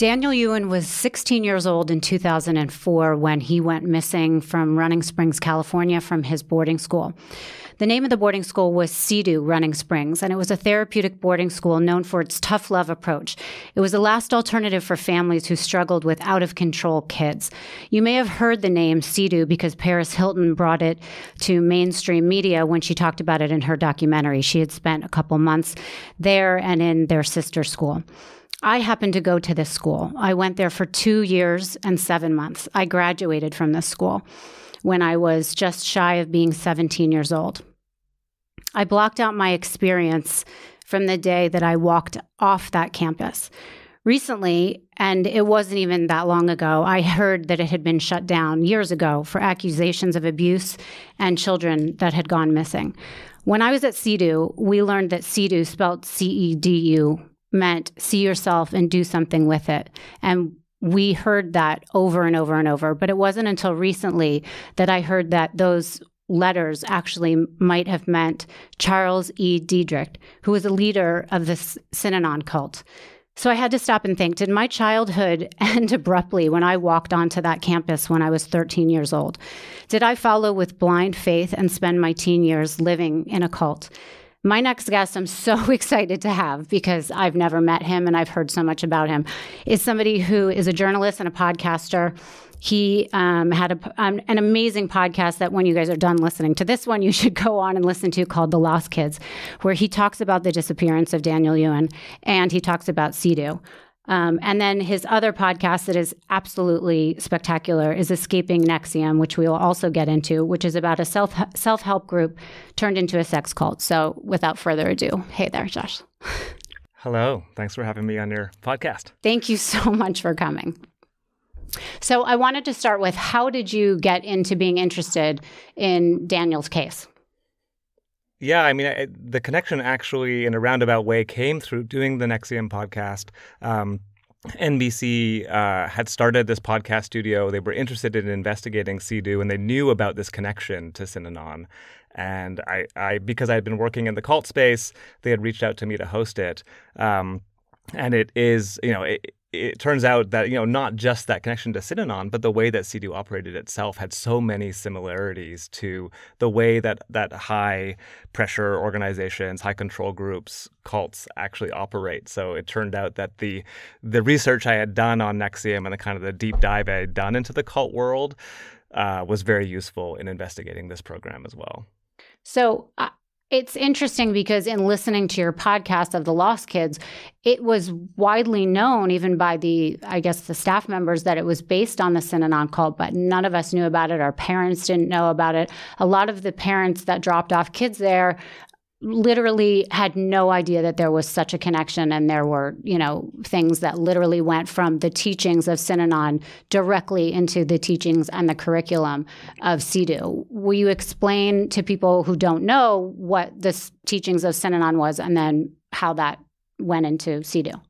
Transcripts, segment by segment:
Daniel Yuen was 16 years old in 2004 when he went missing from Running Springs, California, from his boarding school. The name of the boarding school was CEDU Running Springs, and it was a therapeutic boarding school known for its tough love approach. It was the last alternative for families who struggled with out of control kids. You may have heard the name CEDU because Paris Hilton brought it to mainstream media when she talked about it in her documentary. She had spent a couple months there and in their sister school. I happened to go to this school. I went there for two years and seven months. I graduated from this school when I was just shy of being 17 years old. I blocked out my experience from the day that I walked off that campus. Recently, and it wasn't even that long ago, I heard that it had been shut down years ago for accusations of abuse and children that had gone missing. When I was at CEDU, we learned that CEDU, spelled C E D U, meant see yourself and do something with it. And we heard that over and over and over. But it wasn't until recently that I heard that those letters actually might have meant Charles E. Dederich, who was a leader of the Synanon cult. So I had to stop and think did my childhood end abruptly when I walked onto that campus when I was 13 years old? Did I follow with blind faith and spend my teen years living in a cult? My next guest, I'm so excited to have because I've never met him and I've heard so much about him, is somebody who is a journalist and a podcaster. He um, had a, um, an amazing podcast that when you guys are done listening to this one, you should go on and listen to called The Lost Kids, where he talks about the disappearance of Daniel Yuen and he talks about CEDU. Um, and then his other podcast that is absolutely spectacular is Escaping NXIVM, which we will also get into, which is about a self self help group turned into a sex cult. So, without further ado, hey there, Josh. Hello. Thanks for having me on your podcast. Thank you so much for coming. So, I wanted to start with how did you get into being interested in Daniel's case? Yeah, I mean, I, the connection actually, in a roundabout way, came through doing the NXIVM podcast. Um, NBC uh, had started this podcast studio. They were interested in investigating CEDU, and they knew about this connection to Synanon. And I, I, because I had been working in the cult space, they had reached out to me to host it. Um, and it is, you know, it, it turns out that you know not just that connection to Synanon, but the way that CEDU operated itself had so many similarities to the way that that high pressure organizations, high control groups, cults actually operate. So it turned out that the the research I had done on NXIVM and the kind of the deep dive I had done into the cult world uh, was very useful in investigating this program as well. So uh, it's interesting because in listening to your podcast of the Lost Kids, it was widely known, even by the, I guess, the staff members, that it was based on the Synanon cult, but none of us knew about it. Our parents didn't know about it. A lot of the parents that dropped off kids there literally had no idea that there was such a connection and there were you know things that literally went from the teachings of Synanon directly into the teachings and the curriculum of CEDU. Will you explain to people who don't know what the teachings of Synanon was and then how that went into CEDU?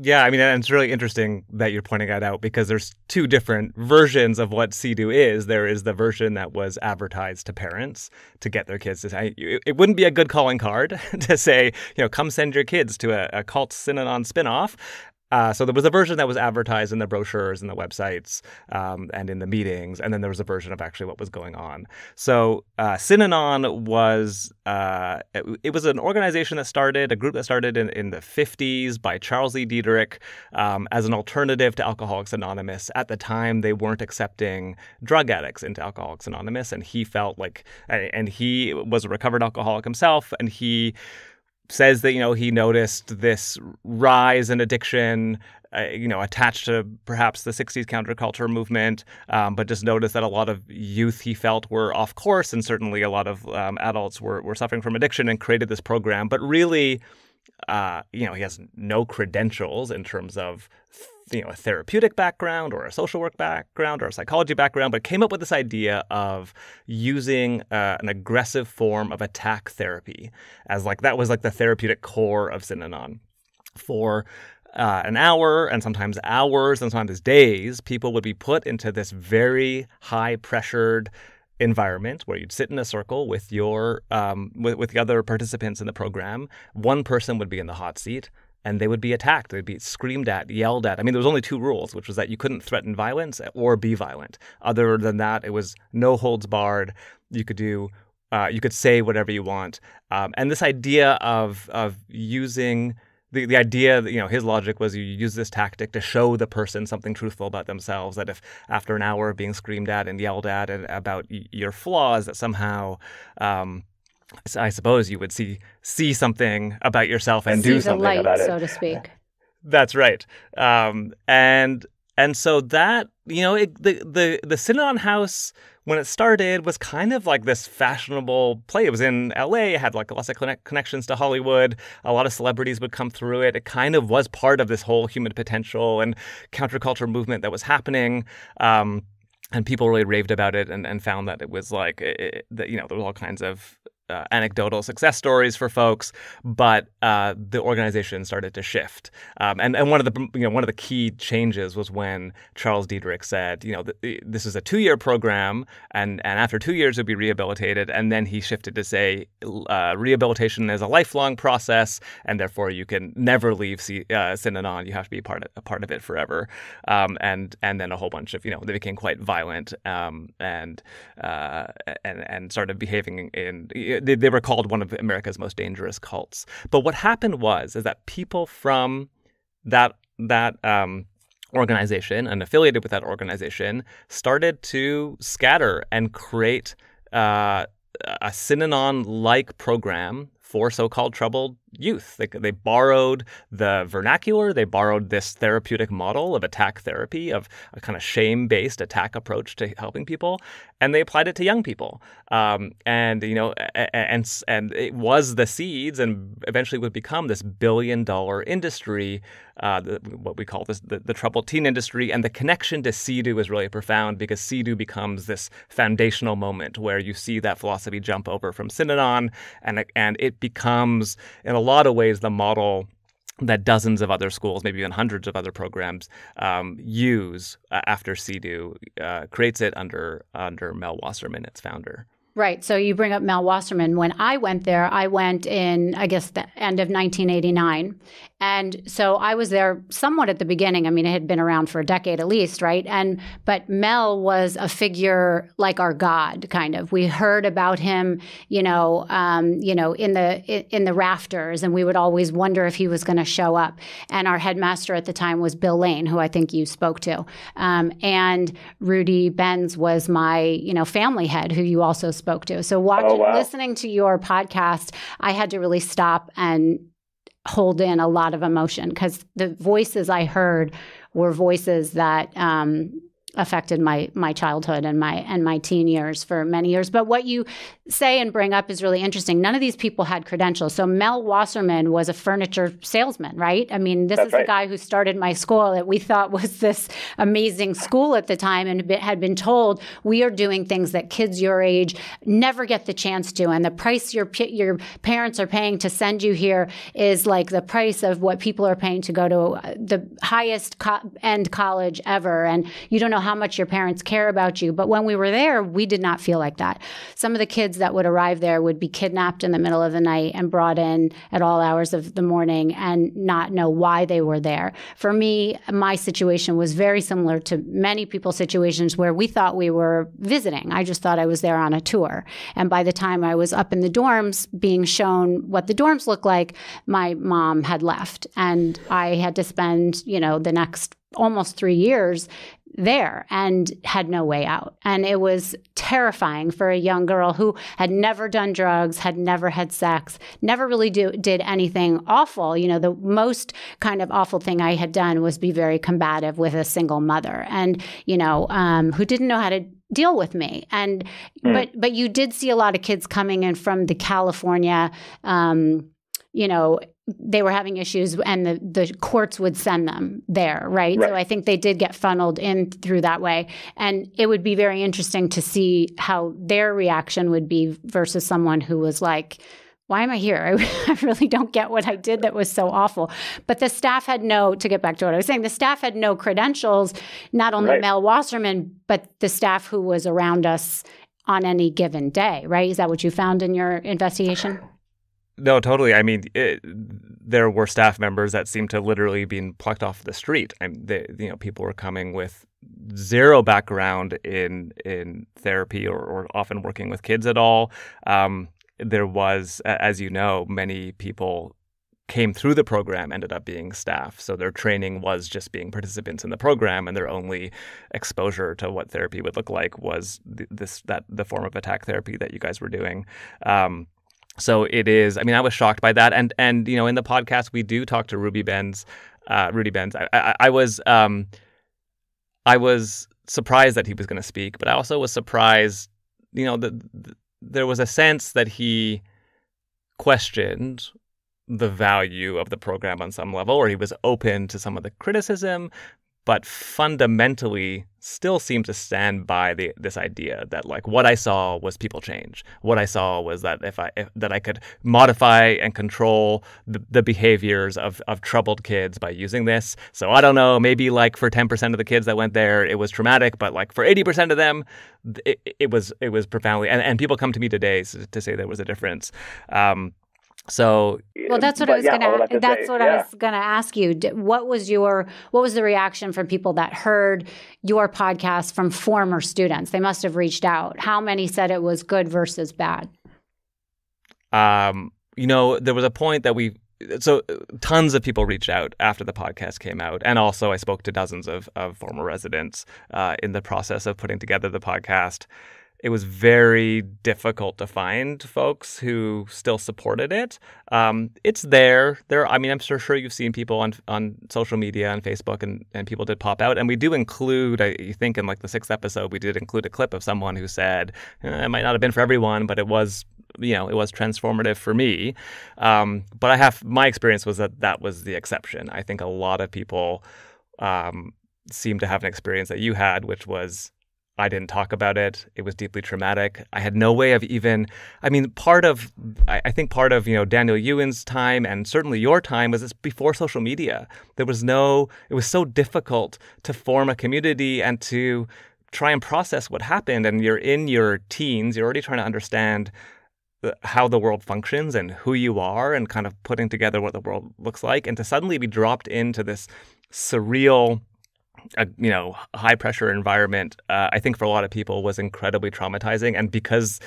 Yeah, I mean, and it's really interesting that you're pointing that out because there's two different versions of what CEDU is. There is the version that was advertised to parents to get their kids to say, it wouldn't be a good calling card to say, you know, come send your kids to a, a cult Synanon spinoff. Uh, so there was a version that was advertised in the brochures and the websites um, and in the meetings, and then there was a version of actually what was going on. So uh, Synanon was uh, it, it, was an organization that started a group that started in, in the 50s by Charles E. Dederich um, as an alternative to Alcoholics Anonymous. At the time, they weren't accepting drug addicts into Alcoholics Anonymous, and he felt like, and he was a recovered alcoholic himself, and he says that you know he noticed this rise in addiction uh, you know attached to perhaps the 60s counterculture movement um, but just noticed that a lot of youth he felt were off course and certainly a lot of um, adults were, were suffering from addiction and created this program. But really uh, you know he has no credentials in terms of you know a therapeutic background or a social work background or a psychology background, but came up with this idea of using uh, an aggressive form of attack therapy as like that was like the therapeutic core of Synanon. For uh, an hour and sometimes hours and sometimes days, people would be put into this very high pressured environment where you'd sit in a circle with your um, with, with the other participants in the program. One person would be in the hot seat and they would be attacked. They'd be screamed at, yelled at. I mean, there was only two rules, which was that you couldn't threaten violence or be violent. Other than that, it was no holds barred. You could do, uh, you could say whatever you want. Um, and this idea of of using the, the idea that you know his logic was you use this tactic to show the person something truthful about themselves that if after an hour of being screamed at and yelled at and about your flaws that somehow um, I suppose you would see see something about yourself and see do something light, about it, so to speak. That's right. Um, and and so that you know it, the the the Synanon House when it started was kind of like this fashionable play. It was in L.A. It had like lots of connect- connections to Hollywood. A lot of celebrities would come through it. It kind of was part of this whole human potential and counterculture movement that was happening. Um, and people really raved about it and, and found that it was like it, that you know there were all kinds of uh, anecdotal success stories for folks, but uh, the organization started to shift. Um, and and one of the you know one of the key changes was when Charles Dederich said, you know, th- this is a two year program, and and after two years you'll be rehabilitated. And then he shifted to say uh, rehabilitation is a lifelong process, and therefore you can never leave C- uh, Synanon. You have to be part of a part of it forever. Um, and and then a whole bunch of you know they became quite violent um, and uh, and and started behaving in they, they were called one of America's most dangerous cults. But what happened was is that people from that that um, organization and affiliated with that organization started to scatter and create uh, a Synanon-like program for so-called troubled youth. They, they borrowed the vernacular, they borrowed this therapeutic model of attack therapy, of a kind of shame-based attack approach to helping people, and they applied it to young people. Um, and you know, and and it was the seeds, and eventually would become this billion-dollar industry, uh, the, what we call this the, the troubled teen industry. And the connection to CEDU is really profound because CEDU becomes this foundational moment where you see that philosophy jump over from Synanon, and and it becomes in a lot of ways the model that dozens of other schools, maybe even hundreds of other programs, um, use uh, after CEDU uh, creates it under under Mel Wasserman, its founder. Right. So you bring up Mel Wasserman. When I went there, I went in, I guess, the end of 1989. And so I was there somewhat at the beginning. I mean, it had been around for a decade at least, right? And but Mel was a figure like our God, kind of. We heard about him, you know, um, you know, in the in the rafters, and we would always wonder if he was going to show up. And our headmaster at the time was Bill Lane, who I think you spoke to, um, and Rudy Benz was my, you know, family head, who you also spoke to. So watching, oh, wow. listening to your podcast, I had to really stop and hold in a lot of emotion because the voices I heard were voices that um, affected my my childhood and my and my teen years for many years. But what you say and bring up is really interesting. None of these people had credentials. So Mel Wasserman was a furniture salesman, right? I mean, this That's is right. the guy who started my school that we thought was this amazing school at the time and had been told we are doing things that kids your age never get the chance to and the price your your parents are paying to send you here is like the price of what people are paying to go to uh, the highest co- end college ever and you don't know how much your parents care about you. But when we were there, we did not feel like that. Some of the kids that would arrive there would be kidnapped in the middle of the night and brought in at all hours of the morning and not know why they were there. For me, my situation was very similar to many people's situations where we thought we were visiting. I just thought I was there on a tour. And by the time I was up in the dorms being shown what the dorms look like, my mom had left. And I had to spend, you know, the next almost three years there and had no way out. And it was terrifying for a young girl who had never done drugs, had never had sex, never really do, did anything awful. You know, the most kind of awful thing I had done was be very combative with a single mother and, you know, um, who didn't know how to deal with me and mm. but but you did see a lot of kids coming in from the california um, you know they were having issues and the, the courts would send them there, right? right? So I think they did get funneled in through that way. And it would be very interesting to see how their reaction would be versus someone who was like, why am I here? I, I, really don't get what I did that was so awful. But the staff had no, to get back to what I was saying, the staff had no credentials, not only right. Mel Wasserman, but the staff who was around us on any given day, right? Is that what you found in your investigation? No, totally. I mean, it, there were staff members that seemed to literally being plucked off the street. I mean, they, you know, people were coming with zero background in in therapy or, or often working with kids at all. Um, there was, as you know, many people came through the program ended up being staff. So their training was just being participants in the program, and their only exposure to what therapy would look like was this that the form of attack therapy that you guys were doing. Um, so it is. I mean, I was shocked by that, and and you know, in the podcast we do talk to Ruby Benz, uh, Rudy Benz. I, I, I was um, I was surprised that he was going to speak, but I also was surprised. You know, that there was a sense that he questioned the value of the program on some level, or he was open to some of the criticism, but fundamentally still seemed to stand by the, this idea that like what I saw was people change. What I saw was that if I if, that I could modify and control the, the behaviors of, of troubled kids by using this. So I don't know, maybe like for ten percent of the kids that went there, it was traumatic, but like for eighty percent of them, it, it was it was profoundly. And, and people come to me today to say there was a difference. Um, so well, that's what I was yeah, gonna. To that's say, what yeah. I was gonna ask you. What was your what was the reaction from people that heard your podcast from former students? They must have reached out. How many said it was good versus bad? Um, you know, there was a point that we so tons of people reached out after the podcast came out, and also I spoke to dozens of of former residents uh, in the process of putting together the podcast it was very difficult to find folks who still supported it. Um, it's there. There. I mean, I'm sure, sure you've seen people on on social media on Facebook, and, and people did pop out. And we do include. I think in like the sixth episode, we did include a clip of someone who said eh, it might not have been for everyone, but it was. You know, it was transformative for me. Um, but I have my experience was that that was the exception. I think a lot of people um, seem to have an experience that you had, which was I didn't talk about it. It was deeply traumatic. I had no way of even, I mean, part of, I think part of, you know, Daniel Yuen's time and certainly your time was this before social media. There was no, it was so difficult to form a community and to try and process what happened. And you're in your teens, you're already trying to understand how the world functions and who you are and kind of putting together what the world looks like. And to suddenly be dropped into this surreal, a you know high pressure environment, uh, I think for a lot of people was incredibly traumatizing. And because,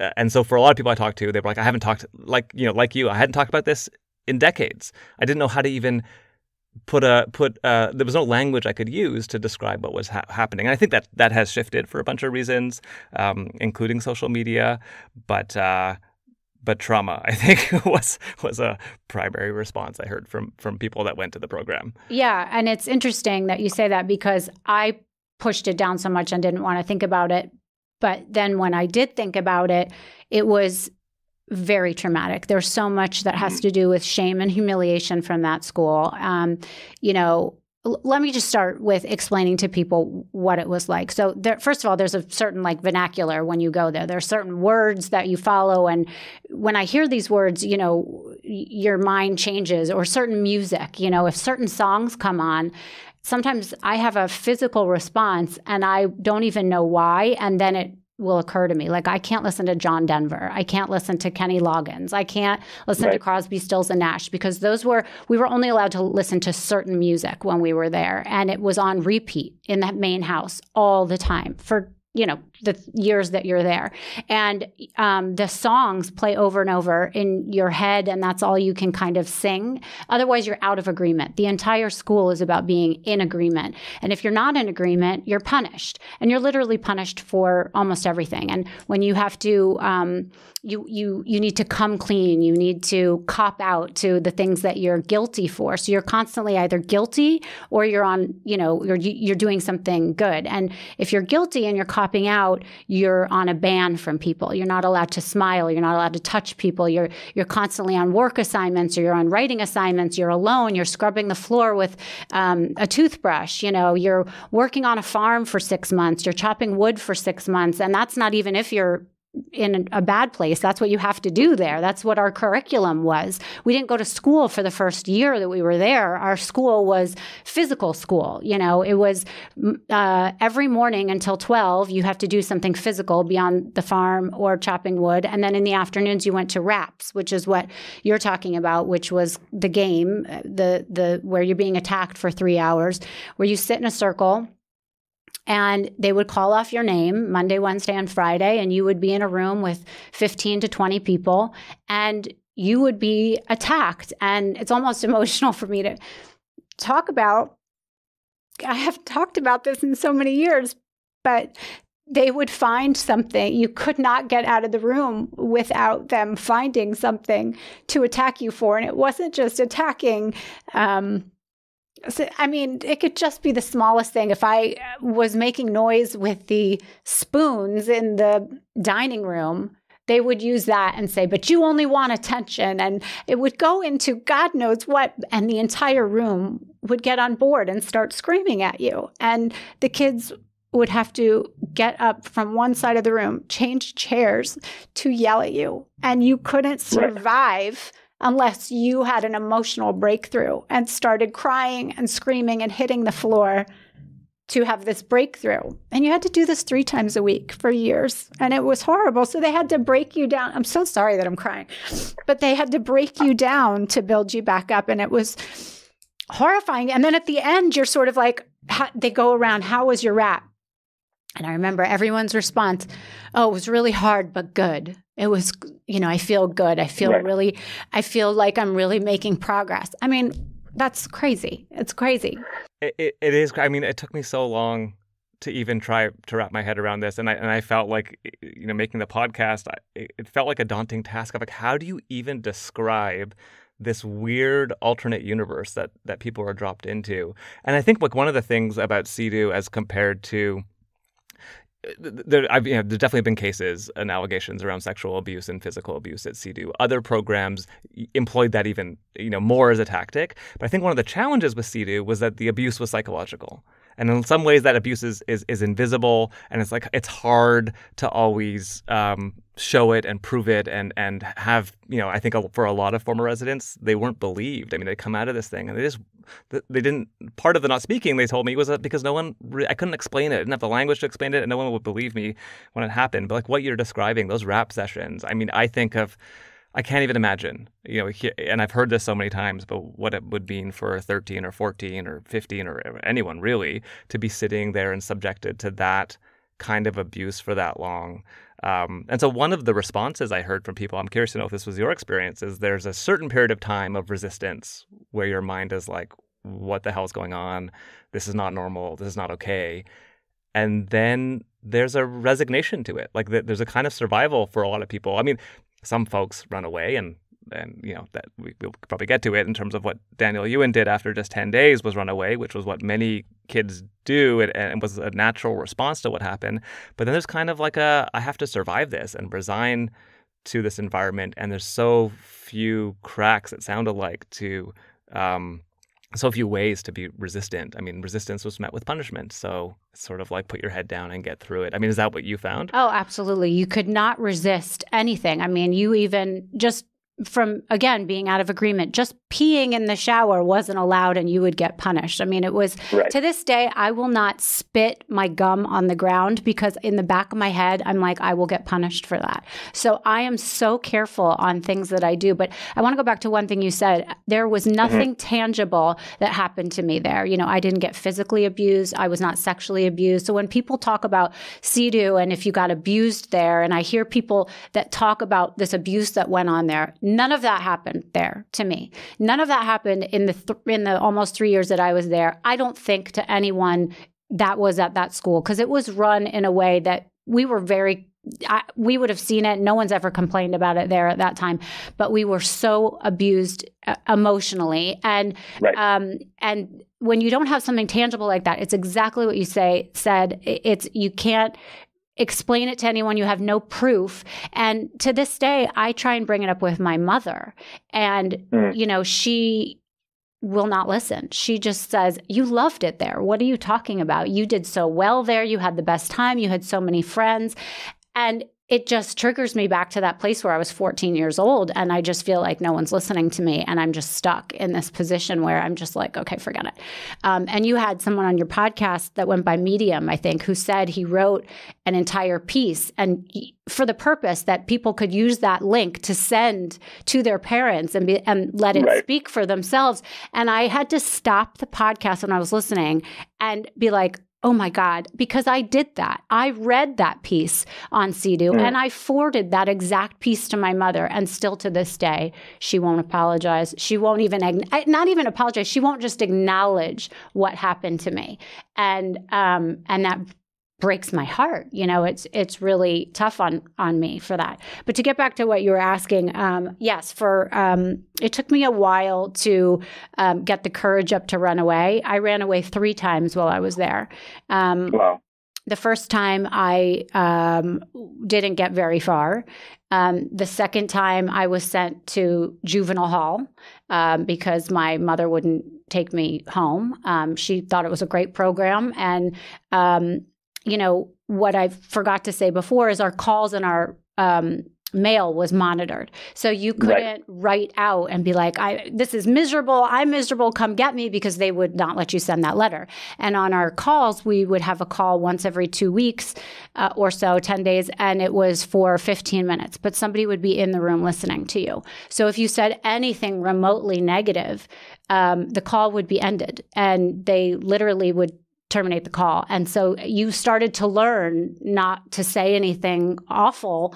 uh, and so for a lot of people I talked to, they were like, I haven't talked like you know like you, I hadn't talked about this in decades. I didn't know how to even put a put uh, there was no language I could use to describe what was ha- happening. And I think that that has shifted for a bunch of reasons, um, including social media. But uh, but trauma i think was was a primary response i heard from from people that went to the program. Yeah and it's interesting that you say that because i pushed it down so much and didn't want to think about it. But then when i did think about it it was very traumatic. There's so much that has mm-hmm. to do with shame and humiliation from that school. Um, you know let me just start with explaining to people what it was like. So, there, first of all, there's a certain like vernacular when you go there. There are certain words that you follow, and when I hear these words, you know, your mind changes. Or certain music, you know, if certain songs come on, sometimes I have a physical response, and I don't even know why, and then it will occur to me. Like I can't listen to John Denver. I can't listen to Kenny Loggins. I can't listen right. to Crosby, Stills and Nash because those were we were only allowed to listen to certain music when we were there and it was on repeat in that main house all the time for you know the years that you're there. And um, the songs play over and over in your head and that's all you can kind of sing. Otherwise you're out of agreement. The entire school is about being in agreement. And if you're not in agreement you're punished. And you're literally punished for almost everything. And when you have to um, you you you need to come clean. You need to cop out to the things that you're guilty for. So you're constantly either guilty or you're on you know you're you're doing something good. And if you're guilty and you're copping out you're on a ban from people. You're not allowed to smile. You're not allowed to touch people. You're you're constantly on work assignments. Or you're on writing assignments. You're alone. You're scrubbing the floor with um, a toothbrush. You know you're working on a farm for six months. You're chopping wood for six months. And that's not even if you're in a bad place. That's what you have to do there. That's what our curriculum was. We didn't go to school for the first year that we were there. Our school was physical school. You know, it was uh, every morning until 12, you have to do something physical beyond the farm or chopping wood. And then in the afternoons, you went to RAPS, which is what you're talking about, which was the game, the, the, where you're being attacked for three hours, where you sit in a circle and they would call off your name Monday, Wednesday, and Friday, and you would be in a room with 15 to 20 people, and you would be attacked. And it's almost emotional for me to talk about. I have talked about this in so many years, but they would find something. You could not get out of the room without them finding something to attack you for. And it wasn't just attacking um, so, I mean, it could just be the smallest thing. If I was making noise with the spoons in the dining room, they would use that and say, but you only want attention. And it would go into God knows what. And the entire room would get on board and start screaming at you. And the kids would have to get up from one side of the room, change chairs to yell at you. And you couldn't survive unless you had an emotional breakthrough and started crying and screaming and hitting the floor to have this breakthrough. And you had to do this three times a week for years. And it was horrible. So they had to break you down. I'm so sorry that I'm crying, but they had to break you down to build you back up. And it was horrifying. And then at the end, you're sort of like, they go around, how was your rap? And I remember everyone's response, oh, it was really hard, but good. It was, you know, I feel good. I feel right. really, I feel like I'm really making progress. I mean, that's crazy. It's crazy. It, it, it is. I mean, it took me so long to even try to wrap my head around this, and I and I felt like, you know, making the podcast, it felt like a daunting task of like, how do you even describe this weird alternate universe that that people are dropped into? And I think like one of the things about CEDU as compared to there, I've, you know, there's definitely been cases uh, and allegations around sexual abuse and physical abuse at CEDU. Other programs employed that even you know more as a tactic. But I think one of the challenges with CEDU was that the abuse was psychological. And in some ways, that abuse is, is, is invisible, and it's like it's hard to always um, show it and prove it, and and have you know. I think for a lot of former residents, they weren't believed. I mean, they come out of this thing and they just they didn't. Part of the not speaking, they told me, was that because no one. I couldn't explain it. I didn't have the language to explain it, and no one would believe me when it happened. But like what you're describing, those rap sessions. I mean, I think of I can't even imagine, you know, and I've heard this so many times, but what it would mean for 13 or 14 or 15 or anyone really to be sitting there and subjected to that kind of abuse for that long. Um, and so, one of the responses I heard from people, I'm curious to know if this was your experience, is there's a certain period of time of resistance where your mind is like, what the hell is going on? This is not normal. This is not okay. And then there's a resignation to it. Like there's a kind of survival for a lot of people. I mean, some folks run away and and you know that we, will probably get to it in terms of what Daniel Yuen did after just 10 days was run away which was what many kids do and, and was a natural response to what happened. But then there's kind of like a I have to survive this and resign to this environment and there's so few cracks it sounded like to um, so a few ways to be resistant. I mean, resistance was met with punishment. So it's sort of like put your head down and get through it. I mean, is that what you found? Oh, absolutely. You could not resist anything. I mean, you even just from again being out of agreement. Just peeing in the shower wasn't allowed and you would get punished. I mean it was right. to this day i will not spit my gum on the ground because in the back of my head i'm like i will get punished for that. So i am so careful on things that i do. But i want to go back to one thing you said. There was mm-hmm. nothing mm-hmm. tangible that happened to me there. You know i didn't get physically abused. I was not sexually abused. So when people talk about CEDU and if you got abused there and i hear people that talk about this abuse that went on there None of that happened there to me. None of that happened in the th- in the almost 3 years that I was there. I don't think to anyone that was at that school because it was run in a way that we were very I, we would have seen it. No one's ever complained about it there at that time, but we were so abused uh, emotionally, and right. um, and when you don't have something tangible like that, it's exactly what you say said. It's you can't explain it to anyone. You have no proof. And to this day, I try and bring it up with my mother. And, mm. you know, she will not listen. She just says, You loved it there. What are you talking about? You did so well there. You had the best time. You had so many friends. And it just triggers me back to that place where I was 14 years old and I just feel like no one's listening to me and I'm just stuck in this position where I'm just like, okay, forget it. Um, and you had someone on your podcast that went by Medium, I think, who said he wrote an entire piece and he, for the purpose that people could use that link to send to their parents and be, and let it right. speak for themselves. And I had to stop the podcast when I was listening and be like, Oh my God, because I did that. I read that piece on CEDU mm. and I forwarded that exact piece to my mother. And still to this day, she won't apologize. She won't even, not even apologize. She won't just acknowledge what happened to me. And, um, and that breaks my heart. You know, it's it's really tough on on me for that. But to get back to what you were asking, um, yes, for um, it took me a while to um, get the courage up to run away. I ran away three times while I was there. Um, wow. The first time I um, didn't get very far. Um, the second time I was sent to juvenile hall because my mother wouldn't take me home. Um, she thought it was a great program, and um, you know, what I forgot to say before is our calls and our um, mail was monitored. So you couldn't right. write out and be like, I this is miserable, I'm miserable, come get me because they would not let you send that letter. And on our calls, we would have a call once every 2 weeks uh, or so, 10 days and it was for 15 minutes, but somebody would be in the room listening to you. So if you said anything remotely negative, um, the call would be ended and they literally would terminate the call. And so you started to learn not to say anything awful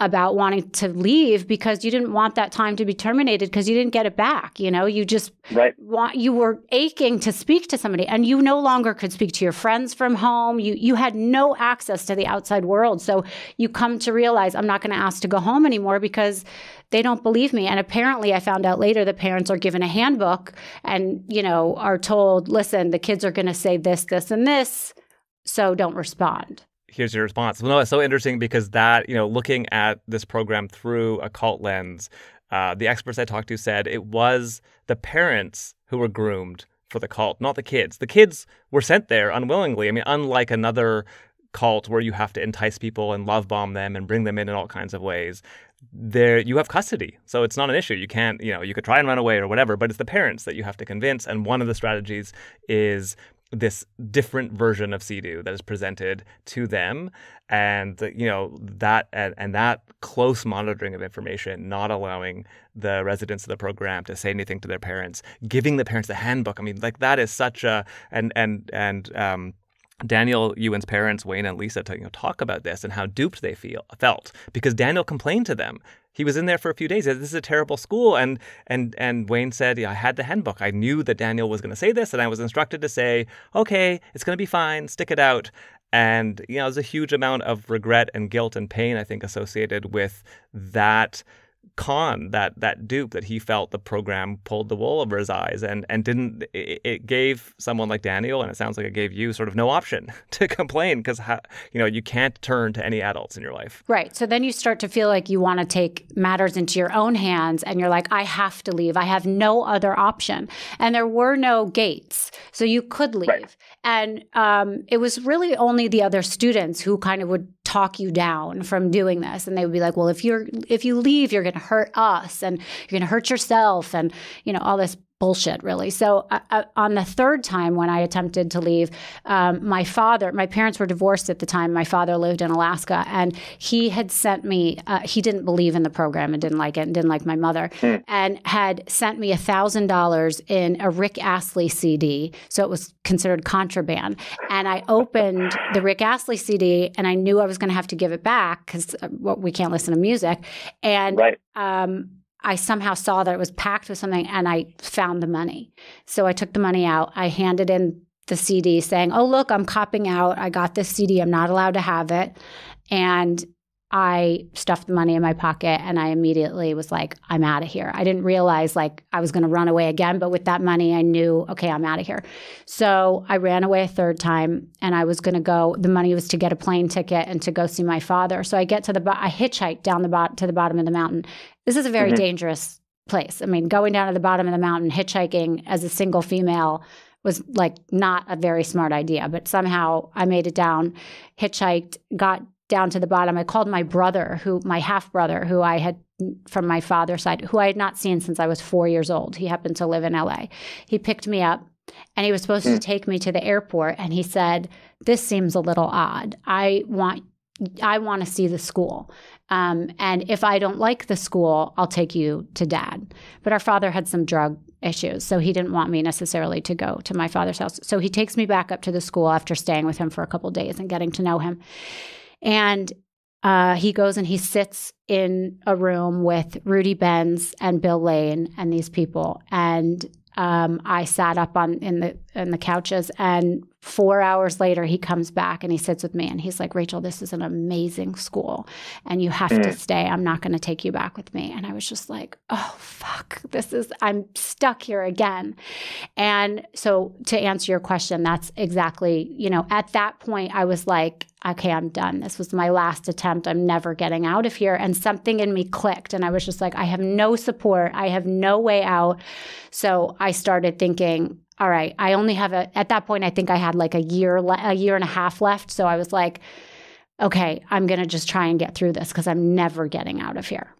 about wanting to leave because you didn't want that time to be terminated because you didn't get it back you know you just right. want you were aching to speak to somebody and you no longer could speak to your friends from home you you had no access to the outside world so you come to realize I'm not going to ask to go home anymore because they don't believe me and apparently I found out later the parents are given a handbook and you know are told listen the kids are going to say this this and this so don't respond here's your response. Well, no, it's so interesting because that, you know, looking at this program through a cult lens, uh, the experts I talked to said it was the parents who were groomed for the cult, not the kids. The kids were sent there unwillingly. I mean, unlike another cult where you have to entice people and love bomb them and bring them in in all kinds of ways there you have custody. So it's not an issue. You can't you know you could try and run away or whatever but it's the parents that you have to convince. And one of the strategies is this different version of CEDU that is presented to them, and you know that and, and that close monitoring of information, not allowing the residents of the program to say anything to their parents, giving the parents the handbook. I mean, like that is such a and and and um, Daniel Yuen's parents, Wayne and Lisa, to, you know, talk about this and how duped they feel felt because Daniel complained to them. He was in there for a few days. This is a terrible school, and and and Wayne said, yeah, "I had the handbook. I knew that Daniel was going to say this, and I was instructed to say, okay, it's going to be fine. Stick it out." And you know, there's a huge amount of regret and guilt and pain I think associated with that con that that dupe that he felt the program pulled the wool over his eyes and and didn't it, it gave someone like Daniel and it sounds like it gave you sort of no option to complain because you know you can't turn to any adults in your life. Right. So then you start to feel like you want to take matters into your own hands and you're like I have to leave. I have no other option. And there were no gates so you could leave. Right. and um, it was really only the other students who kind of would talk you down from doing this. And they would be like well if you're if you leave you're going to hurt us and you're going to hurt yourself and you know all this bullshit, really. So uh, uh, on the third time when I attempted to leave, um, my father, my parents were divorced at the time. My father lived in Alaska, and he had sent me. Uh, he didn't believe in the program and didn't like it, and didn't like my mother, mm. and had sent me a thousand dollars in a Rick Astley CD. So it was considered contraband. And I opened the Rick Astley CD, and I knew I was going to have to give it back because uh, well, we can't listen to music. And right. um, I somehow saw that it was packed with something and I found the money. So I took the money out. I handed in the CD saying, Oh, look, I'm copping out. I got this CD. I'm not allowed to have it. And I stuffed the money in my pocket and I immediately was like, I'm out of here. I didn't realize like I was going to run away again, but with that money, I knew, okay, I'm out of here. So I ran away a third time and I was going to go. The money was to get a plane ticket and to go see my father. So I get to the, I hitchhiked down the bot to the bottom of the mountain. This is a very mm-hmm. dangerous place. I mean, going down to the bottom of the mountain, hitchhiking as a single female was like not a very smart idea, but somehow I made it down, hitchhiked, got down to the bottom. I called my brother, who my half brother, who I had from my father's side, who I had not seen since I was four years old. He happened to live in LA. He picked me up and he was supposed mm. to hmm. take me to the airport. And he said, This seems a little odd. I want I want to see the school. Um, and if I don't like the school, I'll take you to dad. But our father had some drug issues, so he didn't want me necessarily to go to my father's house. So he takes me back up to the school after staying with him for a couple days and getting to know him. And uh, he goes and he sits in a room with Rudy Benz and Bill Lane and these people. And um, I sat up on in the in the couches, and four hours later, he comes back and he sits with me, and he's like, "Rachel, this is an amazing school, and you have mm. to stay. I'm not going to take you back with me." And I was just like, "Oh fuck, this is I'm stuck here again." And so, to answer your question, that's exactly you know at that point, I was like, okay, I'm done. This was my last attempt. I'm never getting out of here. And something in me clicked. And I was just like, I have no support. I have no way out. So I started thinking, all right, I only have a, at that point, I think I had like a year, le- a year and a half left. So I was like, okay, I'm going to just try and get through this because I'm never getting out of here.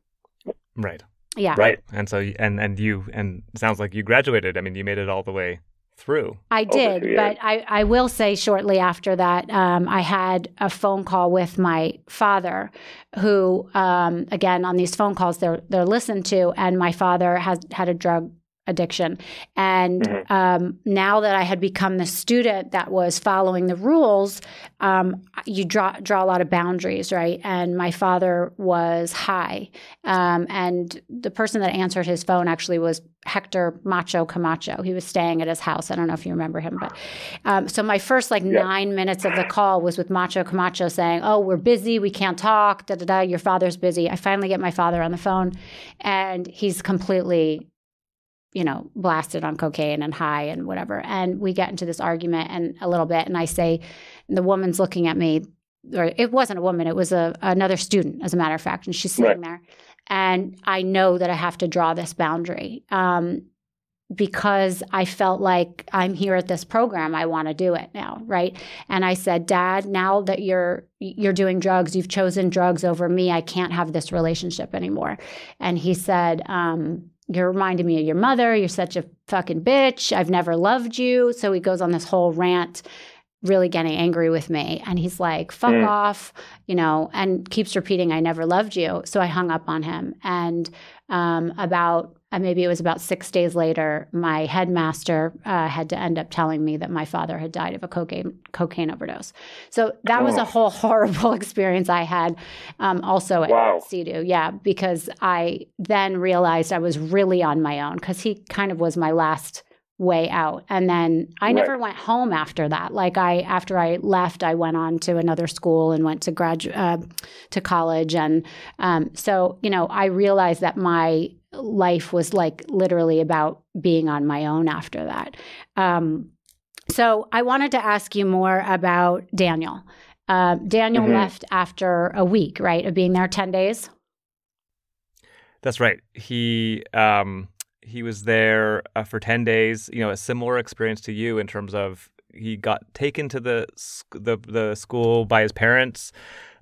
Right. Yeah. Right. And so, and, and you, and sounds like you graduated. I mean, you made it all the way through. I did, but I, I will say shortly after that, um, I had a phone call with my father, who, um, again, on these phone calls, they're they're listened to, and my father has had a drug addiction. And mm-hmm. um, now that I had become the student that was following the rules, um, you draw draw a lot of boundaries, right? And my father was high, um, and the person that answered his phone actually was Hector Macho Camacho. He was staying at his house. I don't know if you remember him, but um, so my first like nine minutes of the call was with Macho Camacho saying, "Oh, we're busy. We can't talk. Da da da. Your father's busy." I finally get my father on the phone, and he's completely you know, blasted on cocaine and high and whatever. And we get into this argument and a little bit, and I say, the woman's looking at me, or it wasn't a woman, it was a another student, as a matter of fact, and she's sitting right. there, and I know that I have to draw this boundary. Um, because I felt like I'm here at this program, I want to do it now, right? And I said, "Dad, now that you're you're doing drugs, you've chosen drugs over me. I can't have this relationship anymore." And he said, um, you're reminding me of your mother. You're such a fucking bitch. I've never loved you. So he goes on this whole rant, really getting angry with me. And he's like, fuck mm. off, you know, and keeps repeating, I never loved you. So I hung up on him. And um, about uh, maybe it was about six days later, my headmaster uh, had to end up telling me that my father had died of a cocaine cocaine overdose. So that oh. was a oh. whole horrible experience I had. Um, also at wow. CEDU, yeah, because I then realized I was really on my own because he kind of was my last way out and then i right. never went home after that like i after i left i went on to another school and went to grad uh, to college and um, so you know i realized that my life was like literally about being on my own after that. Um, so I wanted to ask you more about Daniel. Uh, Daniel mm-hmm. left after a week, right, of being there ten days. That's right. He um, he was there uh, for ten days. You know, a similar experience to you in terms of he got taken to the the, the school by his parents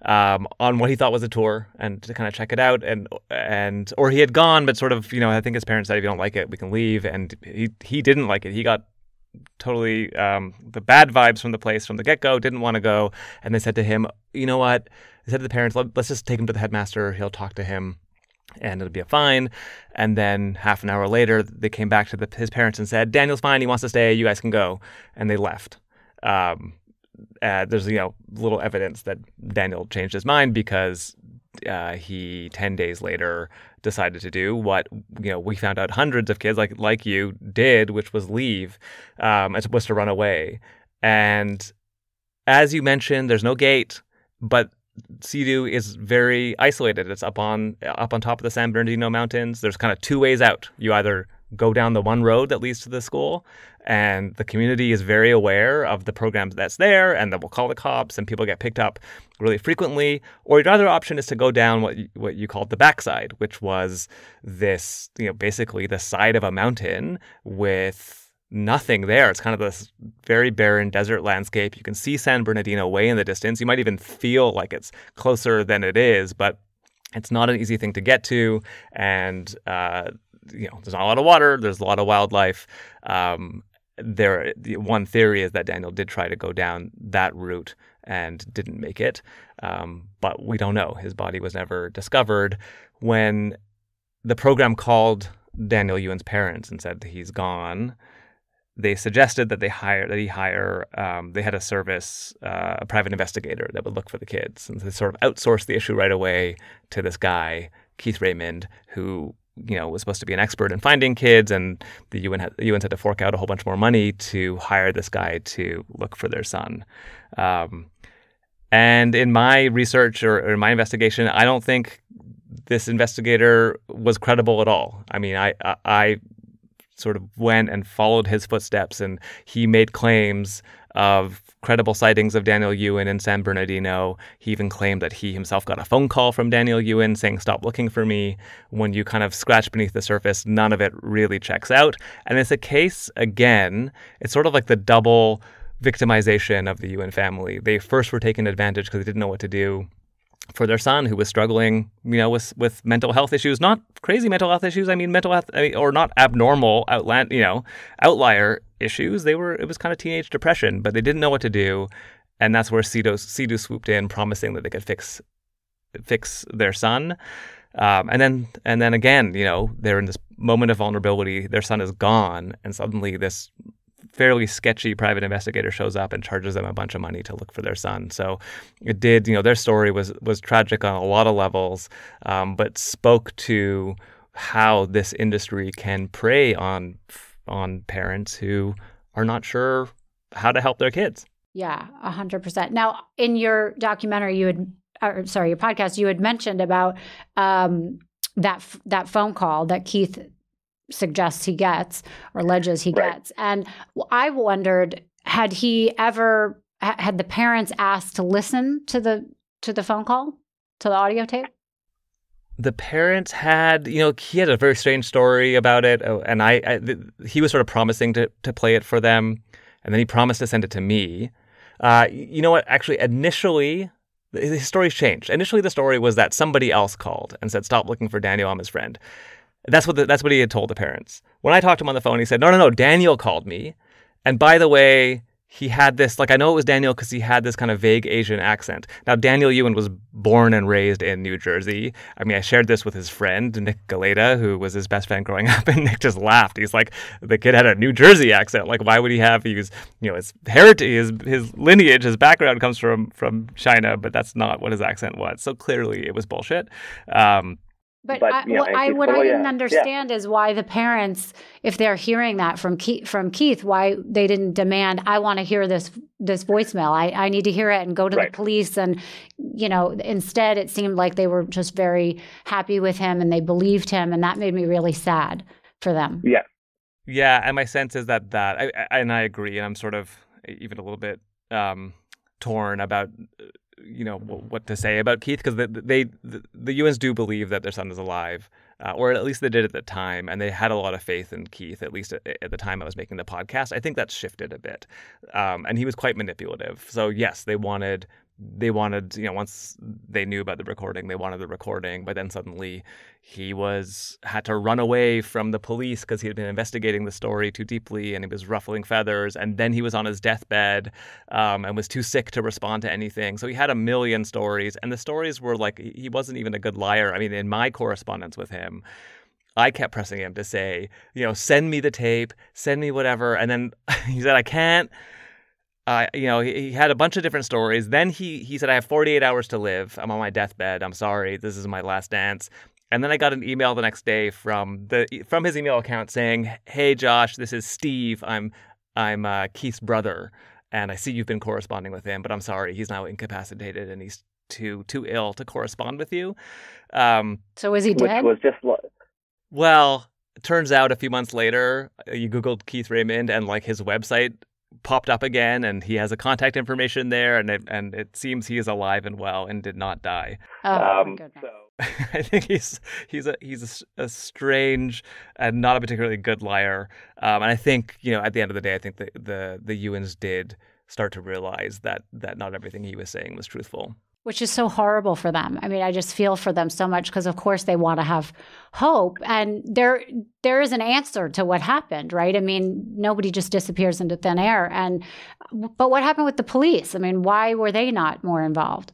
um, on what he thought was a tour and to kind of check it out and and or he had gone but sort of you know I think his parents said if you don't like it we can leave and he he didn't like it he got totally um, the bad vibes from the place from the get go didn't want to go and they said to him you know what they said to the parents Let, let's just take him to the headmaster he'll talk to him and it'll be a fine. And then half an hour later, they came back to the, his parents and said, Daniel's fine. He wants to stay. You guys can go. And they left. Um, uh, there's you know little evidence that Daniel changed his mind because uh, he 10 days later decided to do what you know we found out hundreds of kids like like you did which was leave um, as opposed to run away. And as you mentioned there's no gate but CEDU is very isolated. It's up on up on top of the San Bernardino mountains. There's kind of two ways out. You either go down the one road that leads to the school and the community is very aware of the programs that's there and that will call the cops and people get picked up really frequently or your other option is to go down what you, what you called the backside which was this you know basically the side of a mountain with nothing there. It's kind of this very barren desert landscape. You can see San Bernardino way in the distance. You might even feel like it's closer than it is, but it's not an easy thing to get to. And, uh, you know, there's not a lot of water, there's a lot of wildlife. Um, there, one theory is that Daniel did try to go down that route and didn't make it. Um, but we don't know. His body was never discovered. When the program called Daniel Yuen's parents and said he's gone, they suggested that they hire that he hire. Um, they had a service, uh, a private investigator that would look for the kids, and they sort of outsourced the issue right away to this guy, Keith Raymond, who you know was supposed to be an expert in finding kids, and the Yuen had, the Yuen had to fork out a whole bunch more money to hire this guy to look for their son. Um, and in my research or, or in my investigation, I don't think this investigator was credible at all. I mean, I, I, I sort of went and followed his footsteps, and he made claims of credible sightings of Daniel Yuen in San Bernardino. He even claimed that he himself got a phone call from Daniel Yuen saying, Stop looking for me. When you kind of scratch beneath the surface, none of it really checks out. And it's a case, again, it's sort of like the double victimization of the Yuen family. They first were taken advantage because they didn't know what to do for their son who was struggling, you know, with with mental health issues, not crazy mental health issues. I mean, mental health, I mean, or not abnormal, outland, you know, outlier issues. They were it was kind of teenage depression, but they didn't know what to do, and that's where CEDU, CEDU swooped in, promising that they could fix fix their son. Um, and then and then again, you know, they're in this moment of vulnerability. Their son is gone, and suddenly this fairly sketchy private investigator shows up and charges them a bunch of money to look for their son. So it did, you know, their story was was tragic on a lot of levels, um, but spoke to how this industry can prey on on parents who are not sure how to help their kids. Yeah, a hundred percent. Now, in your documentary, you had, or sorry, your podcast, you had mentioned about um, that that phone call that Keith suggests he gets or alleges he right. gets. And I wondered had he ever had the parents asked to listen to the to the phone call to the audio tape? The parents had, you know, he had a very strange story about it, oh, and I, I he was sort of promising to to play it for them, and then he promised to send it to me. Uh, you know what? Actually, initially, the story's changed. Initially, the story was that somebody else called and said, "Stop looking for Daniel. I'm his friend." That's what the, that's what he had told the parents. When I talked to him on the phone, he said, "No, no, no. Daniel called me, and by the way, he had this like I know it was Daniel because he had this kind of vague Asian accent. Now Daniel Yuen was born and raised in New Jersey. I mean, I shared this with his friend Nick Galeta, who was his best friend growing up, and Nick just laughed. He's like, the kid had a New Jersey accent. Like, why would he have? He was, you know, his heritage, his his lineage, his background comes from from China, but that's not what his accent was. So clearly, it was bullshit. Um, but, but I, you know, I, what I didn't understand yeah. is why the parents, if they're hearing that from Keith, from Keith, why they didn't demand, I want to hear this this voicemail. I, I need to hear it and go to right. the police. And you know, instead, it seemed like they were just very happy with him and they believed him, and that made me really sad for them. Yeah, yeah. And my sense is that that, I, I, and I agree, and I'm sort of even a little bit um, torn about you know what to say about Keith because they, they the, the Yuens do believe that their son is alive, uh, or at least they did at the time, and they had a lot of faith in Keith. At least at, at the time I was making the podcast, I think that's shifted a bit, um, and he was quite manipulative. So yes, they wanted they wanted, you know, once they knew about the recording, they wanted the recording, but then suddenly he was had to run away from the police because he had been investigating the story too deeply and he was ruffling feathers. And then he was on his deathbed um, and was too sick to respond to anything. So he had a million stories, and the stories were like he wasn't even a good liar. I mean, in my correspondence with him. I kept pressing him to say, you know, send me the tape, send me whatever. And then he said, I can't uh, you know, he, he, had a bunch of different stories. Then he he said, "I have 48 hours to live. I'm on my deathbed. I'm sorry. This is my last dance." And then I got an email the next day from the from his email account saying, "Hey Josh, this is Steve. I'm I'm uh, Keith's brother, and I see you've been corresponding with him, but I'm sorry, he's now incapacitated and he's too too ill to correspond with you." Um, so is he dead? Which was just well. Turns out a few months later, uh, you googled Keith Raymond and like his website popped up again and he has a contact information there and it, and it seems he is alive and well and did not die. Oh, um, so I think he's he's a he's a, a, strange and not a particularly good liar. Um, and I think you know at the end of the day, I think the the the Yuens did start to realize that that not everything he was saying was truthful. Which is so horrible for them. I mean, I just feel for them so much because, of course, they want to have hope, and there there is an answer to what happened, right? I mean, nobody just disappears into thin air. And but what happened with the police? I mean, why were they not more involved?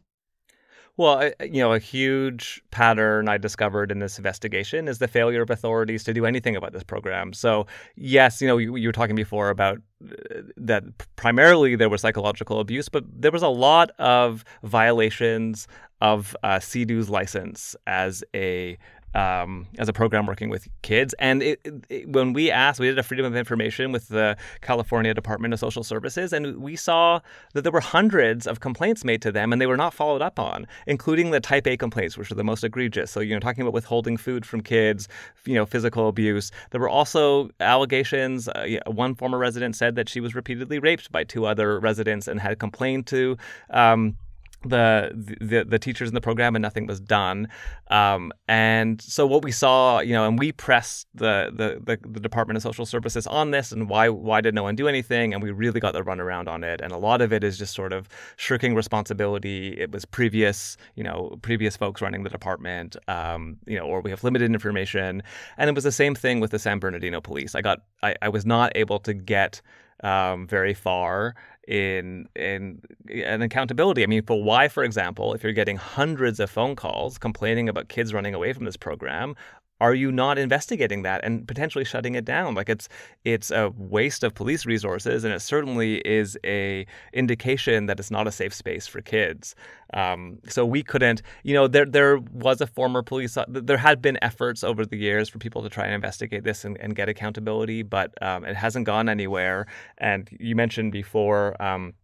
Well, you know, a huge pattern I discovered in this investigation is the failure of authorities to do anything about this program. So, yes, you know, you, you were talking before about uh, that primarily there was psychological abuse, but there was a lot of violations of uh, CEDU's license as a um, as a program working with kids. And it, it, when we asked, we did a freedom of information with the California Department of Social Services, and we saw that there were hundreds of complaints made to them, and they were not followed up on, including the Type A complaints, which are the most egregious. So, you know, talking about withholding food from kids, you know, physical abuse. There were also allegations. Uh, one former resident said that she was repeatedly raped by two other residents and had complained to. Um, the, the the teachers in the program and nothing was done. Um, and so what we saw you know and we pressed the, the, the the Department of Social Services on this and why why did no one do anything? And we really got the runaround on it. And a lot of it is just sort of shirking responsibility. It was previous you know previous folks running the department um, you know or we have limited information. And it was the same thing with the San Bernardino police. I got I, I was not able to get um, very far in in an accountability. I mean, for why, for example, if you're getting hundreds of phone calls complaining about kids running away from this program, are you not investigating that and potentially shutting it down? Like it's it's a waste of police resources and it certainly is a indication that it's not a safe space for kids. Um, so we couldn't you know there there was a former police uh, there had been efforts over the years for people to try and investigate this and, and get accountability but um, it hasn't gone anywhere. And you mentioned before um,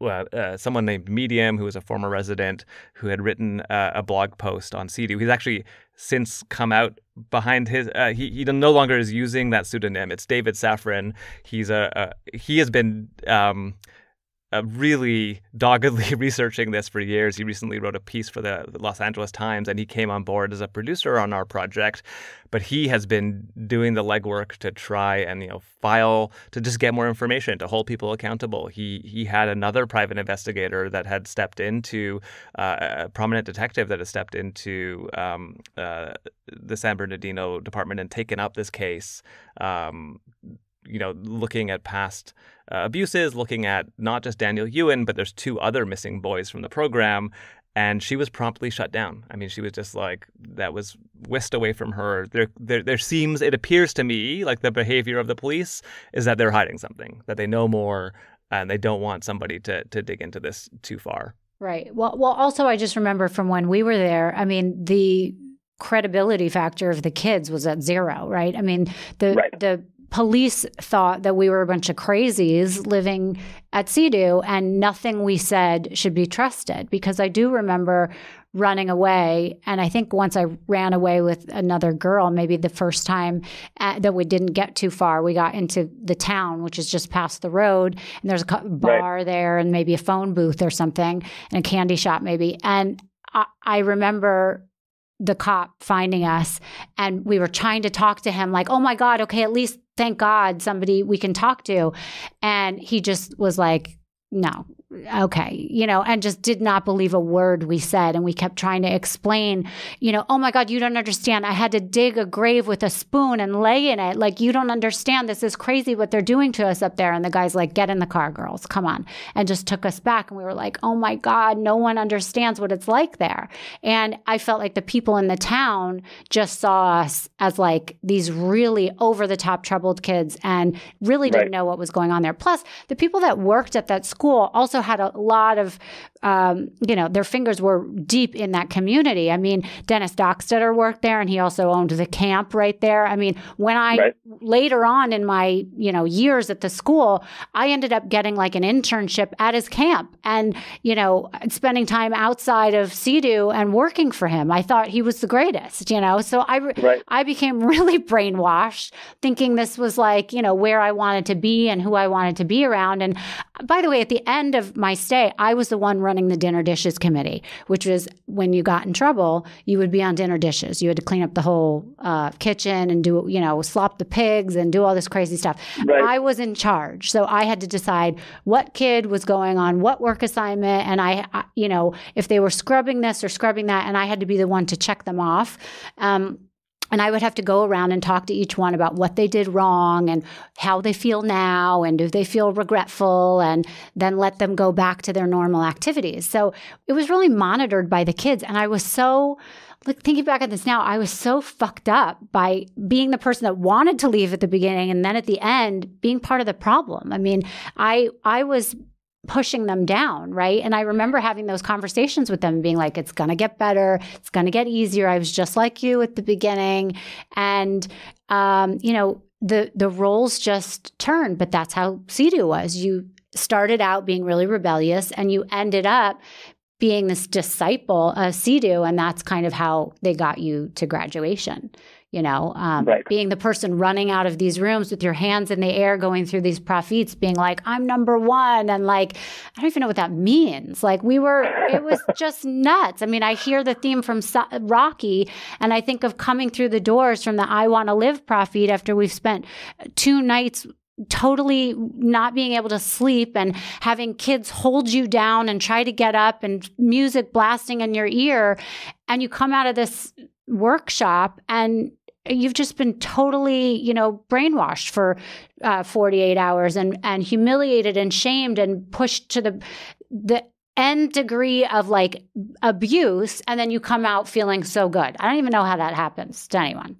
uh, someone named Medium, who was a former resident, who had written uh, a blog post on CEDU. He's actually since come out behind his. Uh, he he no longer is using that pseudonym. It's David Safran. He's a, a he has been. Um, really doggedly researching this for years. He recently wrote a piece for the Los Angeles Times and he came on board as a producer on our project. But he has been doing the legwork to try and you know file to just get more information to hold people accountable. He he had another private investigator that had stepped into uh, a prominent detective that has stepped into um, uh, the San Bernardino department and taken up this case. Um, you know, looking at past uh, abuses, looking at not just Daniel Yuen, but there's two other missing boys from the program. And she was promptly shut down. I mean, she was just like that was whisked away from her. There, there, there seems it appears to me like the behavior of the police is that they're hiding something, that they know more, and they don't want somebody to to dig into this too far. Right. Well, well. Also, I just remember from when we were there. I mean, the credibility factor of the kids was at zero. Right. I mean, the right. the police thought that we were a bunch of crazies living at CEDU and nothing we said should be trusted because I do remember running away and I think once I ran away with another girl maybe the first time at, uh, that we didn't get too far we got into the town which is just past the road and there's a bar right. there and maybe a phone booth or something and a candy shop maybe and I, I remember the cop finding us and we were trying to talk to him like oh my god okay at least thank God somebody we can talk to. And he just was like, no, okay, you know, and just did not believe a word we said. And we kept trying to explain, you know, oh my God, you don't understand. I had to dig a grave with a spoon and lay in it. Like, you don't understand. This is crazy what they're doing to us up there. And the guy's like, get in the car, girls, come on. And just took us back. And we were like, oh my God, no one understands what it's like there. And I felt like the people in the town just saw us as like these really over the top troubled kids and really didn't know what was going on there. Plus, the people that worked at that school also also had a lot of, um, you know, their fingers were deep in that community. I mean, Dennis Dockstetter worked there and he also owned the camp right there. I mean, when I right. later on in my, you know, years at the school, I ended up getting like an internship at his camp and, you know, spending time outside of CEDU and working for him. I thought he was the greatest, you know. So I right. I became really brainwashed thinking this was like, you know, where I wanted to be and who I wanted to be around. And by the way, at the end of my stay, I was the one running the dinner dishes committee, which was when you got in trouble, you would be on dinner dishes. You had to clean up the whole uh, kitchen and do, you know, slop the pigs and do all this crazy stuff. Right. I was in charge. So I had to decide what kid was going on what work assignment. And I, I you know, if they were scrubbing this or scrubbing that, and I had to be the one to check them off. Um, and I would have to go around and talk to each one about what they did wrong and how they feel now and do they feel regretful and then let them go back to their normal activities. So it was really monitored by the kids. And I was so, like thinking back at this now, I was so fucked up by being the person that wanted to leave at the beginning and then at the end being part of the problem. I mean, I I was pushing them down, right? And I remember having those conversations with them being like, it's going to get better. It's going to get easier. I was just like you at the beginning. And, um, you know, the, the roles just turned, but that's how CEDU was. You started out being really rebellious and you ended up being this disciple of CEDU. And that's kind of how they got you to graduation you know, um, right. being the person running out of these rooms with your hands in the air, going through these prophets, being like, I'm number one. And like, I don't even know what that means. Like, we were, it was just nuts. I mean, I hear the theme from Rocky, and I think of coming through the doors from the I Want to Live prophet after we've spent two nights totally not being able to sleep and having kids hold you down and try to get up and music blasting in your ear and you come out of this workshop and you've just been totally, you know, brainwashed for uh, 48 hours and and humiliated and shamed and pushed to the the end degree of like abuse and then you come out feeling so good. I don't even know how that happens to anyone.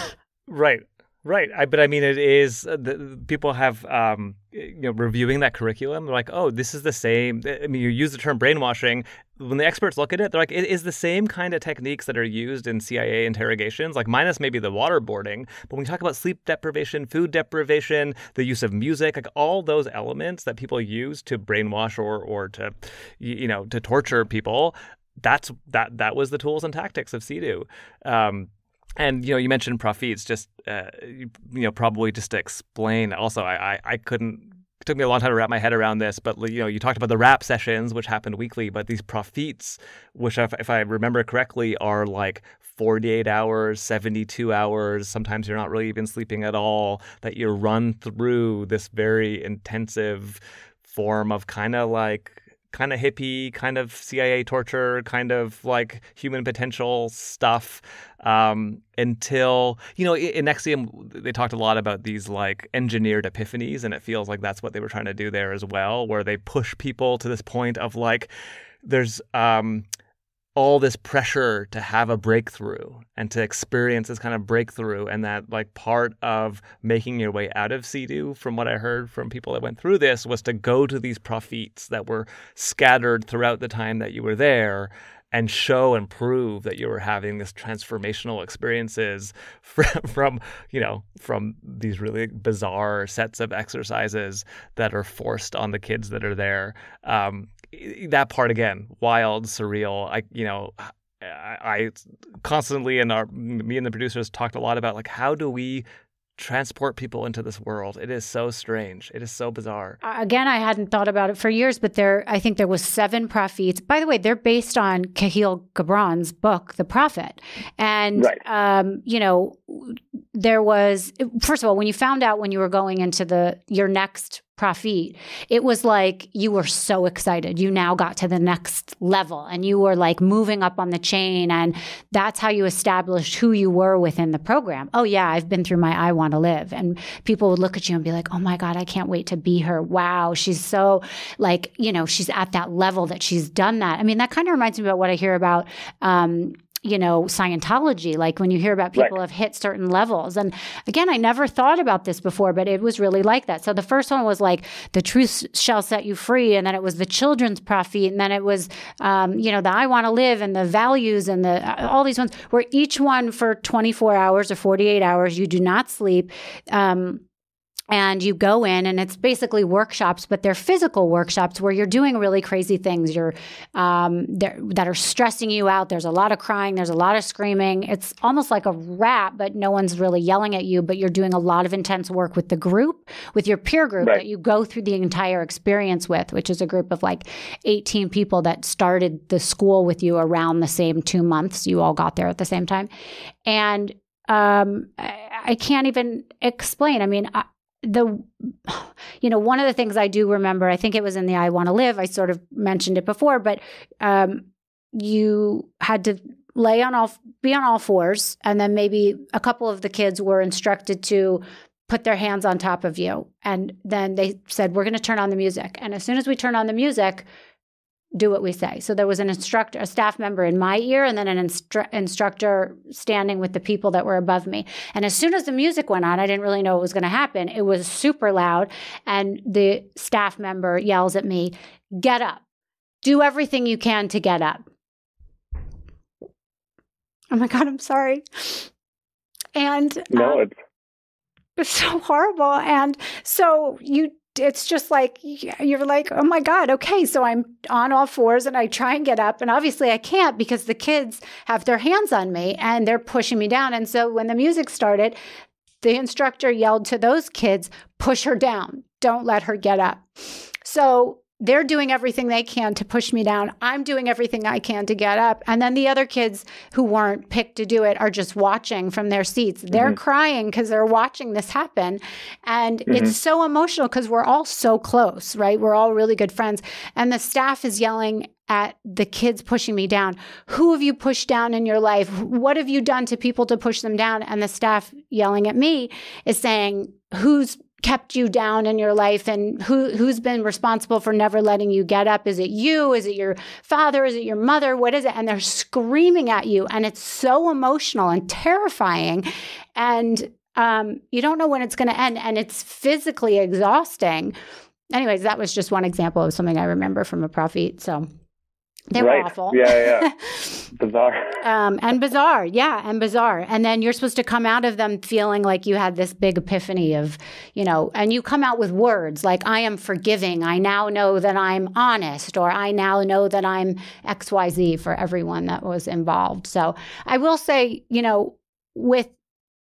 right. Right, I, but I mean, it is uh, the, people have um, you know reviewing that curriculum. They're like, oh, this is the same. I mean, you use the term brainwashing. When the experts look at it, they're like, it is the same kind of techniques that are used in CIA interrogations, like minus maybe the waterboarding. But when we talk about sleep deprivation, food deprivation, the use of music, like all those elements that people use to brainwash or or to you know to torture people, that's that that was the tools and tactics of CEDU. Um, and you know, you mentioned prophets. Just uh, you, know, probably just to explain. Also, I, I, I couldn't. It took me a long time to wrap my head around this, but you know, you talked about the rap sessions, which happened weekly, but these prophets, which if, if I remember correctly, are like 48 hours, 72 hours. Sometimes you're not really even sleeping at all. That you run through this very intensive form of kind of like kind of hippie, kind of CIA torture, kind of like human potential stuff. Um, until you know, in NXIVM, they talked a lot about these like engineered epiphanies, and it feels like that's what they were trying to do there as well, where they push people to this point of like, there's um, all this pressure to have a breakthrough and to experience this kind of breakthrough and that like part of making your way out of CEDU from what I heard from people that went through this was to go to these prophets that were scattered throughout the time that you were there and show and prove that you were having this transformational experiences from, from you know from these really bizarre sets of exercises that are forced on the kids that are there. Um, that part again, wild, surreal. I you know, I, I constantly and our me and the producers talked a lot about like how do we transport people into this world. It is so strange. It is so bizarre. Again, I hadn't thought about it for years, but there, I think there was seven prophets. By the way, they're based on Kahlil Gibran's book, The Prophet, and right. um, you know, there was first of all when you found out when you were going into the your next Prophet, it was like you were so excited. You now got to the next level and you were like moving up on the chain. And that's how you established who you were within the program. Oh, yeah, I've been through my I want to live. And people would look at you and be like, oh my God, I can't wait to be her. Wow, she's so like, you know, she's at that level that she's done that. I mean, that kind of reminds me about what I hear about um, you know, Scientology, like when you hear about people right. have hit certain levels. And again, I never thought about this before, but it was really like that. So the first one was like, the truth shall set you free. And then it was the children's prophet. And then it was, um, you know, the I want to live and the values and the, uh, all these ones where each one for 24 hours or 48 hours, you do not sleep. Um, and you go in and it's basically workshops but they're physical workshops where you're doing really crazy things. You're um, that are stressing you out. There's a lot of crying. There's a lot of screaming. It's almost like a rap but no one's really yelling at you but you're doing a lot of intense work with the group with your peer group right. that you go through the entire experience with which is a group of like 18 people that started the school with you around the same two months. You all got there at the same time. And um, I can't even explain. I mean, I, the you know one of the things i do remember i think it was in the i want to live i sort of mentioned it before but um, you had to lay on all be on all fours and then maybe a couple of the kids were instructed to put their hands on top of you and then they said we're going to turn on the music. And as soon as we turn on the music do what we say. So there was an instructor, a staff member in my ear, and then an instru- instructor standing with the people that were above me. And as soon as the music went on, I didn't really know what was going to happen. It was super loud, and the staff member yells at me, "Get up! Do everything you can to get up." Oh my god, I'm sorry. And no, um, it's so horrible. And so you it's just like you're like, oh my God, okay. So I'm on all fours and I try and get up. And obviously I can't because the kids have their hands on me and they're pushing me down. And so when the music started, the instructor yelled to those kids, push her down. Don't let her get up. So they're doing everything they can to push me down. I'm doing everything I can to get up. And then the other kids who weren't picked to do it are just watching from their seats. They're mm-hmm. crying because they're watching this happen. And mm-hmm. it's so emotional because we're all so close, right? We're all really good friends. And the staff is yelling at the kids pushing me down. Who have you pushed down in your life? What have you done to people to push them down? And the staff yelling at me is saying, Who's kept you down in your life? And who who's been responsible for never letting you get up? Is it you? Is it your father? Is it your mother? What is it? And they're screaming at you and it's so emotional and terrifying. And um, you don't know when it's going to end and it's physically exhausting. Anyways that was just one example of something i remember from a prophet so they right. were awful. Yeah, yeah. bizarre. Um, and bizarre. Yeah, and bizarre. And then you're supposed to come out of them feeling like you had this big epiphany of, you know, and you come out with words like, I am forgiving. I now know that I'm honest, or I now know that I'm XYZ for everyone that was involved. So I will say, you know, with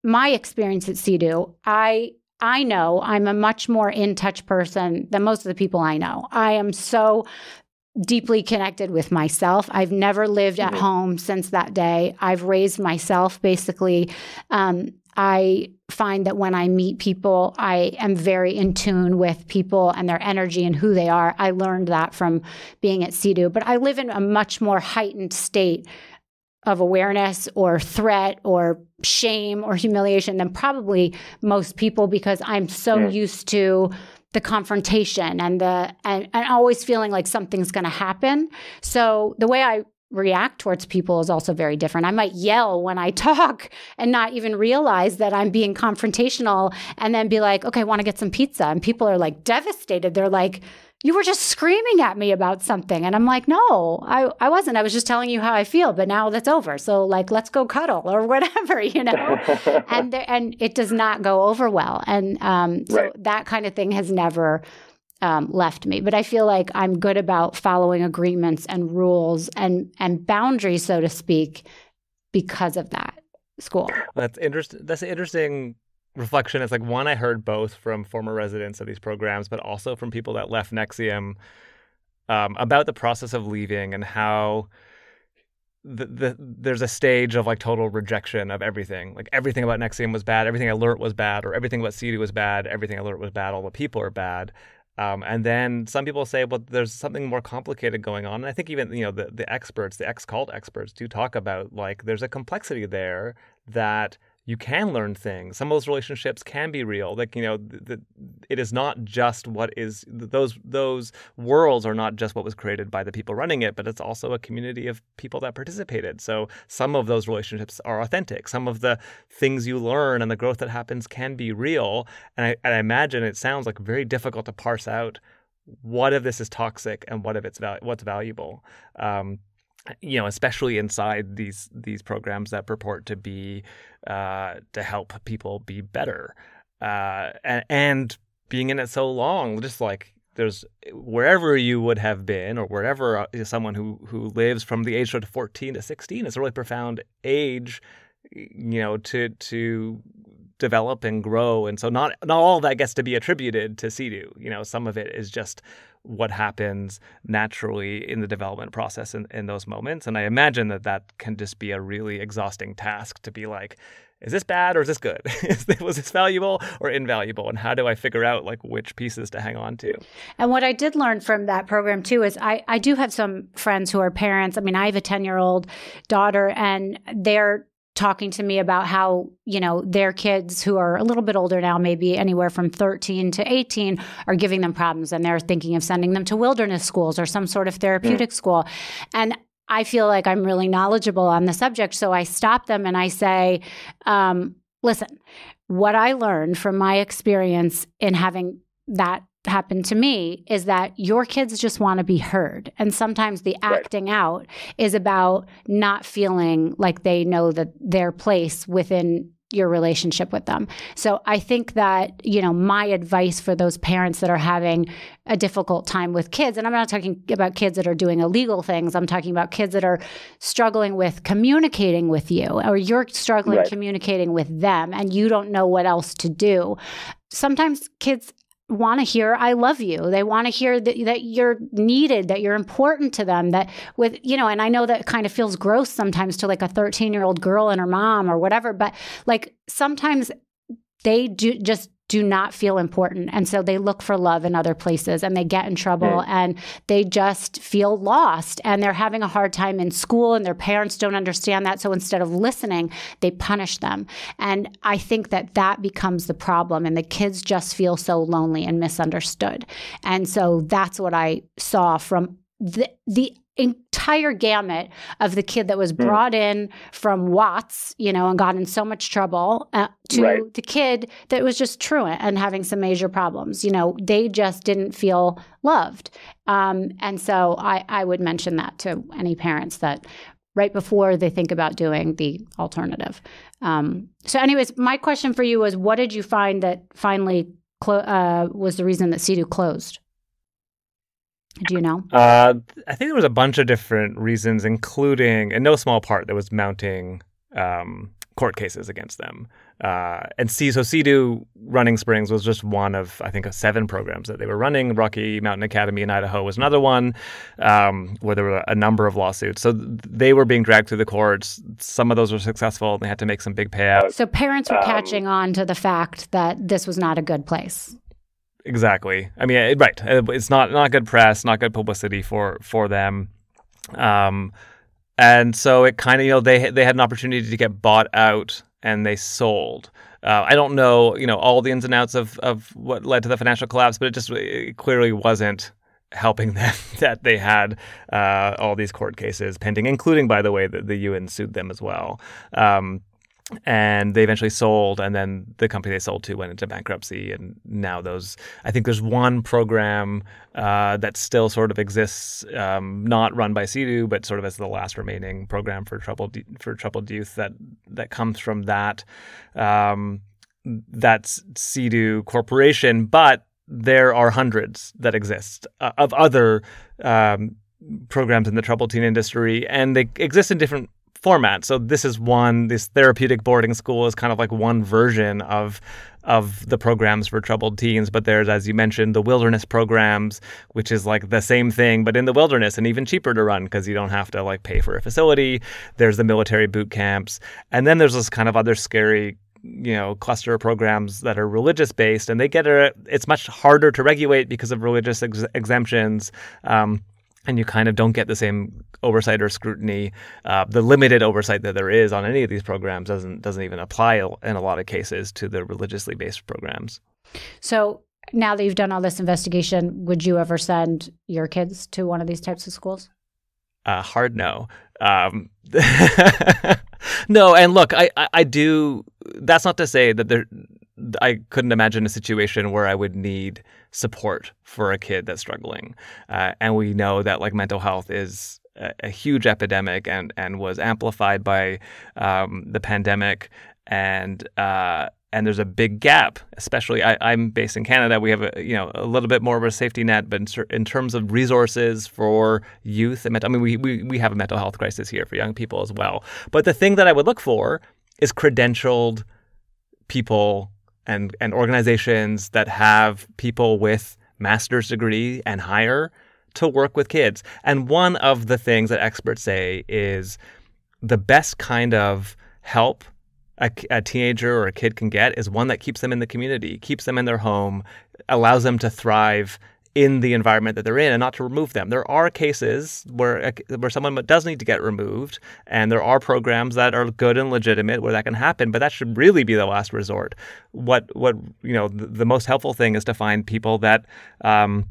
my experience at CEDU, I I know I'm a much more in touch person than most of the people I know. I am so deeply connected with myself. I've never lived at mm-hmm. home since that day. I've raised myself basically. Um, I find that when I meet people, I am very in tune with people and their energy and who they are. I learned that from being at CEDU, but I live in a much more heightened state of awareness or threat or shame or humiliation than probably most people because I'm so yeah. used to the confrontation and the and, and always feeling like something's going to happen. So the way I react towards people is also very different. I might yell when I talk and not even realize that I'm being confrontational and then be like, okay, I want to get some pizza. And people are like devastated. They're like, you were just screaming at me about something. And I'm like, no, I, I wasn't. I was just telling you how I feel, but now that's over. So like, let's go cuddle or whatever, you know? and, there, and it does not go over well. And um, so right. that kind of thing has never um, left me. But I feel like I'm good about following agreements and rules and, and boundaries, so to speak, because of that school. That's interesting. That's interesting reflection is like one I heard both from former residents of these programs, but also from people that left NXIVM um, about the process of leaving and how the, the there's a stage of like total rejection of everything. Like everything about NXIVM was bad, everything alert was bad, or everything about CEDU was bad, everything alert was bad, all the people are bad. Um, and then some people say, well, there's something more complicated going on. And I think even you know the the experts, the ex cult experts, do talk about like there's a complexity there that you can learn things. Some of those relationships can be real. Like you know, the, the, it is not just what is those those worlds are not just what was created by the people running it, but it's also a community of people that participated. So some of those relationships are authentic. Some of the things you learn and the growth that happens can be real. And I, and I imagine it sounds like very difficult to parse out what of this is toxic and what of it's val- what's valuable. Um, you know, especially inside these these programs that purport to be uh, to help people be better. uh, and, and being in it so long, just like there's wherever you would have been or wherever uh, someone who who lives from the age of 14 to 16 is a really profound age you know to to develop and grow and so not not all that gets to be attributed to CEDU you know some of it is just what happens naturally in the development process in, in those moments and I imagine that that can just be a really exhausting task to be like is this bad or is this good? was this valuable or invaluable? And how do I figure out like which pieces to hang on to? And what I did learn from that program too is I, I do have some friends who are parents. I mean, I have a 10 year old daughter and they're talking to me about how, you know, their kids who are a little bit older now, maybe anywhere from 13 to 18, are giving them problems and they're thinking of sending them to wilderness schools or some sort of therapeutic mm. school. And I feel like I'm really knowledgeable on the subject. So I stop them and I say, um, listen, what I learned from my experience in having that happen to me is that your kids just want to be heard. And sometimes the acting right. out is about not feeling like they know that their place within your relationship with them. So I think that, you know, my advice for those parents that are having a difficult time with kids, and I'm not talking about kids that are doing illegal things, I'm talking about kids that are struggling with communicating with you, or you're struggling right. communicating with them, and you don't know what else to do. Sometimes kids want to hear I love you. They want to hear that, that you're needed, that you're important to them, that with, you know, and I know that kind of feels gross sometimes to like a 13 year old girl and her mom or whatever, but like sometimes they do just do not feel important. And so they look for love in other places and they get in trouble mm. and they just feel lost and they're having a hard time in school and their parents don't understand that. So instead of listening, they punish them. And I think that that becomes the problem. And the kids just feel so lonely and misunderstood. And so that's what I saw from the, the entire gamut of the kid that was hmm. brought mm. in from Watts, you know, and got in so much trouble, uh, to right. the kid that was just truant and having some major problems. You know, they just didn't feel loved. Um, and so I, I would mention that to any parents that right before they think about doing the alternative. Um, so, anyways, my question for you was what did you find that finally clo- uh, was the reason that CEDU closed? Do you know? Uh, I think there was a bunch of different reasons, including, in no small part, there was mounting um, court cases against them. Uh, and C, so CEDU Running Springs was just one of, I think, seven programs that they were running. Rocky Mountain Academy in Idaho was another one um, where there were a number of lawsuits. So they were being dragged through the courts. Some of those were successful and they had to make some big payouts. So parents were um, catching on to the fact that this was not a good place. Exactly. I mean, right. It's not not good press, not good publicity for for them. Um, and so it kind of you know they they had an opportunity to get bought out and they sold. Uh, I don't know you know all the ins and outs of of what led to the financial collapse, but it just it clearly wasn't helping them that they had uh, all these court cases pending, including by the way that the Yuen sued them as well. Um, and they eventually sold and then the company they sold to went into bankruptcy and now those i think there's one program uh, that still sort of exists um, not run by CEDU but sort of as the last remaining program for troubled for troubled youth that that comes from that. Um, that's CEDU corporation but there are hundreds that exist uh, of other um, programs in the troubled teen industry and they exist in different format. So this is one. This therapeutic boarding school is kind of like one version of of the programs for troubled teens. But there's, as you mentioned, the wilderness programs, which is like the same thing but in the wilderness and even cheaper to run because you don't have to like pay for a facility. There's the military boot camps, and then there's this kind of other scary you know cluster of programs that are religious based and they get a it's much harder to regulate because of religious ex- exemptions um, and you kind of don't get the same oversight or scrutiny. Uh, the limited oversight that there is on any of these programs doesn't doesn't even apply in a lot of cases to the religiously based programs. So now that you've done all this investigation, would you ever send your kids to one of these types of schools? Uh, hard no. Um, no, and look, I, I, I do. That's not to say that there. I couldn't imagine a situation where I would need support for a kid that's struggling. Uh, and we know that like mental health is a, a huge epidemic and and was amplified by um, the pandemic. And uh, and there's a big gap. Especially, I, am based in Canada. We have a you know a little bit more of a safety net, but in, in terms of resources for youth and mental, I mean, we, we we have a mental health crisis here for young people as well. But the thing that I would look for is credentialed people and and organizations that have people with master's degree and higher to work with kids. And one of the things that experts say is the best kind of help a, a, teenager or a kid can get is one that keeps them in the community, keeps them in their home, allows them to thrive in the environment that they're in and not to remove them. There are cases where where someone does need to get removed and there are programs that are good and legitimate where that can happen, but that should really be the last resort. What what you know the, the most helpful thing is to find people that um,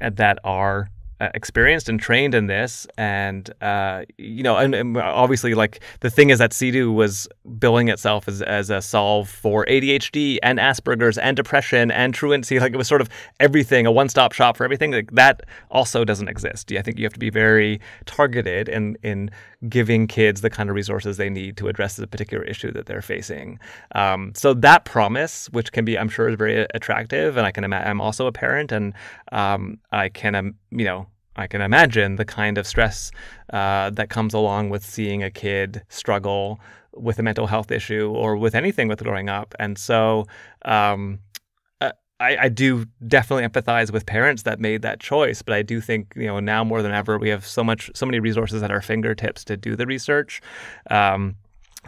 that are uh, experienced and trained in this, and uh, you know, and, and, obviously, like the thing is that CEDU was billing itself as, as a solve for ADHD and Asperger's and depression and truancy. Like it was sort of everything, a one-stop shop for everything. Like that also doesn't exist. I think you have to be very targeted in in giving kids the kind of resources they need to address the particular issue that they're facing. Um, so that promise, which can be, I'm sure, is very attractive, and I can imagine I'm also a parent, and um, I can, um, you know, I can imagine the kind of stress uh, that comes along with seeing a kid struggle with a mental health issue or with anything with growing up. And so um, uh, I, I, do definitely empathize with parents that made that choice. But I do think you know now more than ever we have so much so many resources at our fingertips to do the research. Um,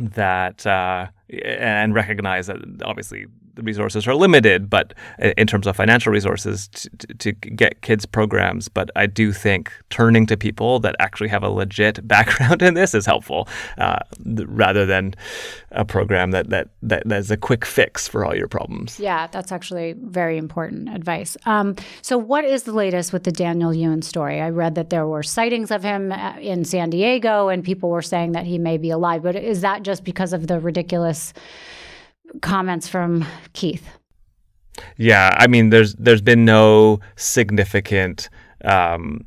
that uh, and recognize that obviously resources are limited, but in terms of financial resources to, to, get kids programs. But I do think turning to people that actually have a legit background in this is helpful, uh, rather than a program that that that is a quick fix for all your problems. Yeah, that's actually very important advice. Um, so, what is the latest with the Daniel Yuen story? I read that there were sightings of him uh, in San Diego, and people were saying that he may be alive. But is that just because of the ridiculous? Comments from Keith. Yeah, I mean, there's there's been no significant um,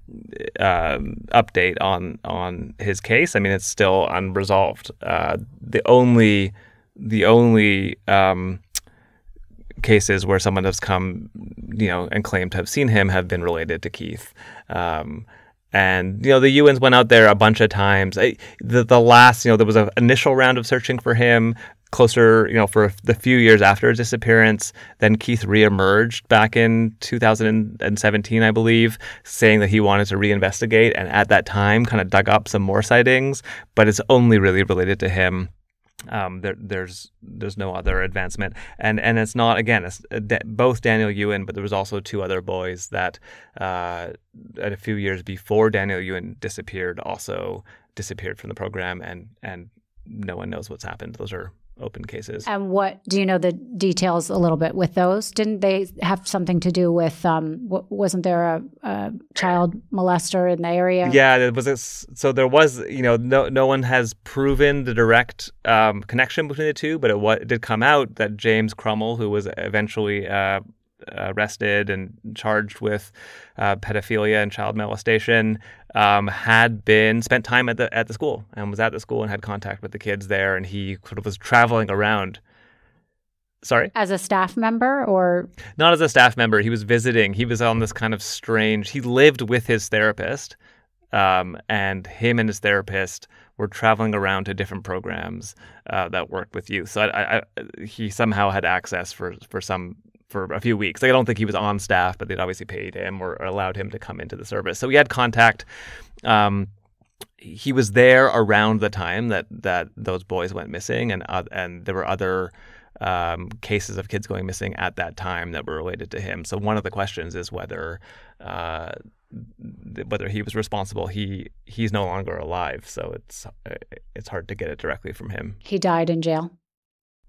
uh, update on on his case. I mean, it's still unresolved. Uh, the only the only um, cases where someone has come, you know, and claimed to have seen him have been related to Keith. Um, and you know the Yuens went out there a bunch of times. I, the the last you know there was an initial round of searching for him closer, you know, for the few years after his disappearance. Then Keith reemerged back in 2017, I believe, saying that he wanted to reinvestigate, and at that time, kind of dug up some more sightings. But it's only really related to him. Um, there, there's there's no other advancement, and and it's not again it's uh, both Daniel Yuen, but there was also two other boys that uh, at a few years before Daniel Yuen disappeared also disappeared from the program, and and no one knows what's happened. Those are open cases. And what do you know the details a little bit with those? Didn't they have something to do with? Um, wasn't there a, a, child molester in the area? Yeah, there was. A, so there was. You know, no no one has proven the direct um, connection between the two, but it, what, it did come out that James Crummell, who was eventually uh, arrested and charged with uh, pedophilia and child molestation, um, had been spent time at the at the school and was at the school and had contact with the kids there, and he sort of was traveling around. Sorry, as a staff member or not as a staff member. He was visiting. He was on this kind of strange. He lived with his therapist, um, and him and his therapist were traveling around to different programs uh, that worked with youth. So I, I, he somehow had access for for some for a few weeks. Like, I don't think he was on staff, but they'd obviously paid him or, allowed him to come into the service. So we had contact. Um, he was there around the time that that those boys went missing, and uh, and there were other um, cases of kids going missing at that time that were related to him. So one of the questions is whether uh, whether he was responsible. He he's no longer alive, so it's it's hard to get it directly from him. He died in jail.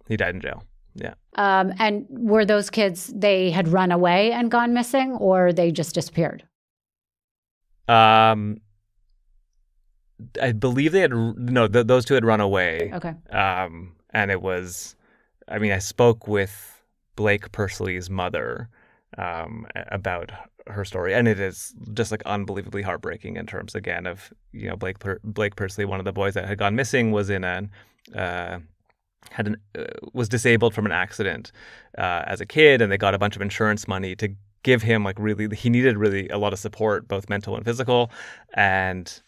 He died in jail. Yeah. Um, and were those kids they had run away and gone missing, or they just disappeared? Um, I believe they had no. Th- those two had run away. Okay. Um, and it was, I mean, I spoke with Blake Persley's mother um, about her story, and it is just like unbelievably heartbreaking in terms again of you know Blake per- Blake Persley, one of the boys that had gone missing, was in an uh, had an, uh, was disabled from an accident uh, as a kid, and they got a bunch of insurance money to give him like really he needed really a lot of support, both mental and physical, and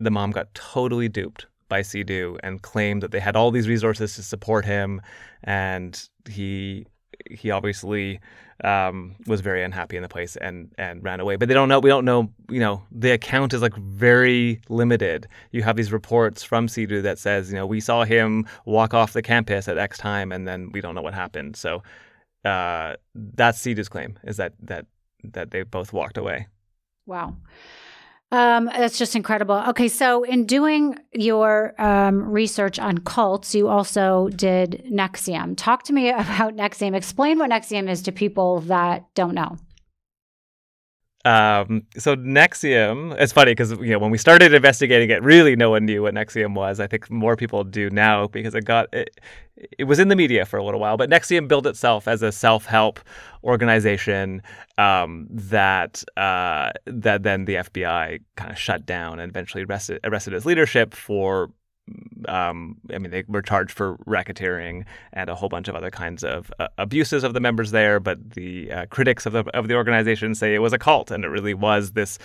the mom got totally duped by CEDU and claimed that they had all these resources to support him, and he he obviously um, was very unhappy in the place and and ran away. But they don't know. We don't know. You know, the account is like very limited. You have these reports from CEDU that says, you know, we saw him walk off the campus at X time, and then we don't know what happened. So uh, that's CEDU's claim is that that that they both walked away. Wow. Um, that's just incredible. Okay, so in doing your um, research on cults, you also did NXIVM. Talk to me about NXIVM. Explain what NXIVM is to people that don't know. Um, so NXIVM, it's funny because you know when we started investigating it, really no one knew what NXIVM was. I think more people do now because it got it, it was in the media for a little while. But NXIVM built itself as a self-help organization um, that uh, that then the FBI kind of shut down and eventually arrested arrested its leadership for um, I mean, they were charged for racketeering and a whole bunch of other kinds of uh, abuses of the members there. But the uh, critics of the of the organization say it was a cult, and it really was this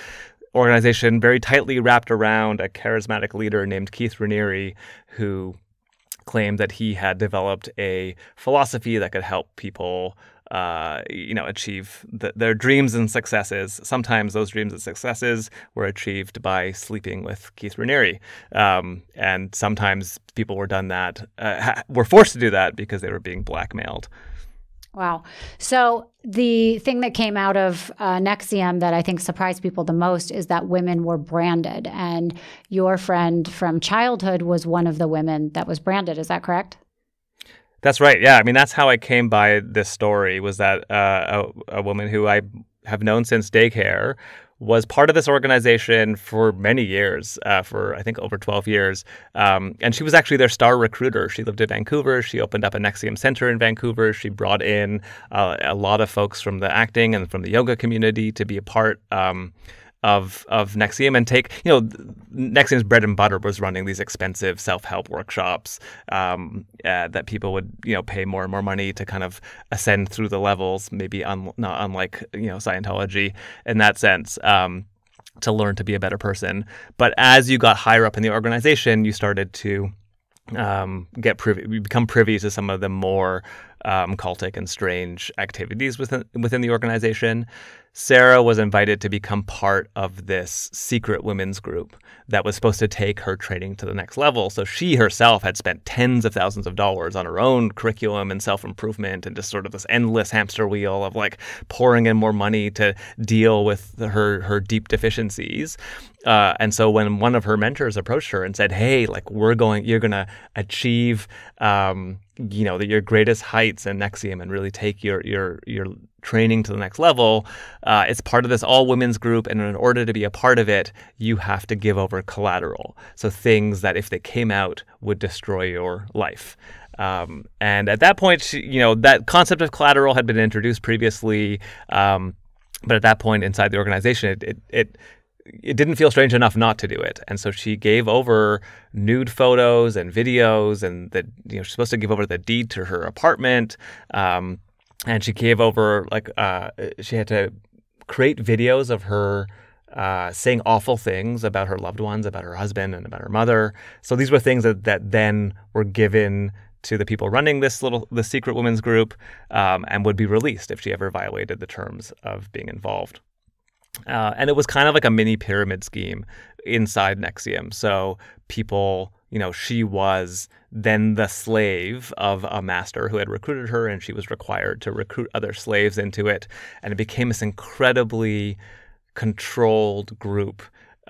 organization very tightly wrapped around a charismatic leader named Keith Raniere, who claimed that he had developed a philosophy that could help people uh, you know, achieve the, their dreams and successes. Sometimes those dreams and successes were achieved by sleeping with Keith Raniere, um, and sometimes people were done that uh, were forced to do that because they were being blackmailed. Wow. So the thing that came out of uh, NXIVM that I think surprised people the most is that women were branded, and your friend from childhood was one of the women that was branded. Is that correct? That's right. Yeah, I mean that's how I came by this story. Was that uh, a, a woman who I have known since daycare was part of this organization for many years, uh, for I think over 12 years. Um, and she was actually their star recruiter. She lived in Vancouver. She opened up a NXIVM center in Vancouver. She brought in uh, a lot of folks from the acting and from the yoga community to be a part. Um, of of NXIVM and take you know NXIVM's bread and butter was running these expensive self help workshops um, uh, that people would you know pay more and more money to kind of ascend through the levels, maybe un- not unlike you know Scientology in that sense. Um, to learn to be a better person, but as you got higher up in the organization, you started to um, get privy, become privy to some of the more um, cultic and strange activities within within the organization. Sarah was invited to become part of this secret women's group that was supposed to take her training to the next level. So she herself had spent tens of thousands of dollars on her own curriculum and self improvement and just sort of this endless hamster wheel of like pouring in more money to deal with her her deep deficiencies. Uh, and so when one of her mentors approached her and said, "Hey, like we're going, you're gonna achieve." Um, you know, your greatest heights in NXIVM and really take your your your training to the next level. Uh, it's part of this all women's group, and in order to be a part of it, you have to give over collateral. So things that if they came out would destroy your life. Um, and at that point, you know, that concept of collateral had been introduced previously. Um, but at that point inside the organization, it, it, it it didn't feel strange enough not to do it. And so she gave over nude photos and videos, and that you know she's supposed to give over the deed to her apartment. Um, and she gave over like uh, she had to create videos of her uh, saying awful things about her loved ones, about her husband, and about her mother. So these were things that that then were given to the people running this little the secret women's group um, and would be released if she ever violated the terms of being involved. Uh, and it was kind of like a mini pyramid scheme inside NXIVM. So people, you know, she was then the slave of a master who had recruited her, and she was required to recruit other slaves into it. And it became this incredibly controlled group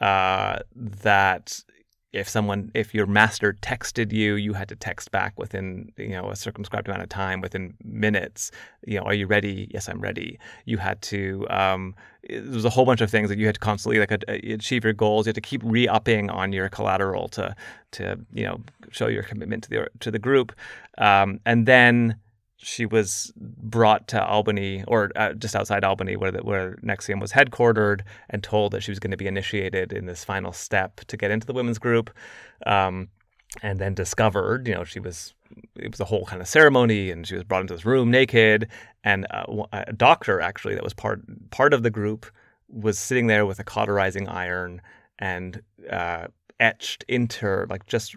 uh, that if someone if your master texted you you had to text back within you know a circumscribed amount of time within minutes you know are you ready? Yes i'm ready. You had to um, there's a whole bunch of things that you had to constantly like achieve your goals. You had to keep re-upping on your collateral to to you know show your commitment to the to the group. Um, and then she was brought to Albany or uh, just outside Albany, where the, where NXIVM was headquartered, and told that she was going to be initiated in this final step to get into the women's group. Um, and then discovered, you know, she was it was a whole kind of ceremony, and she was brought into this room naked, and uh, a doctor actually that was part part of the group was sitting there with a cauterizing iron and uh, etched into like just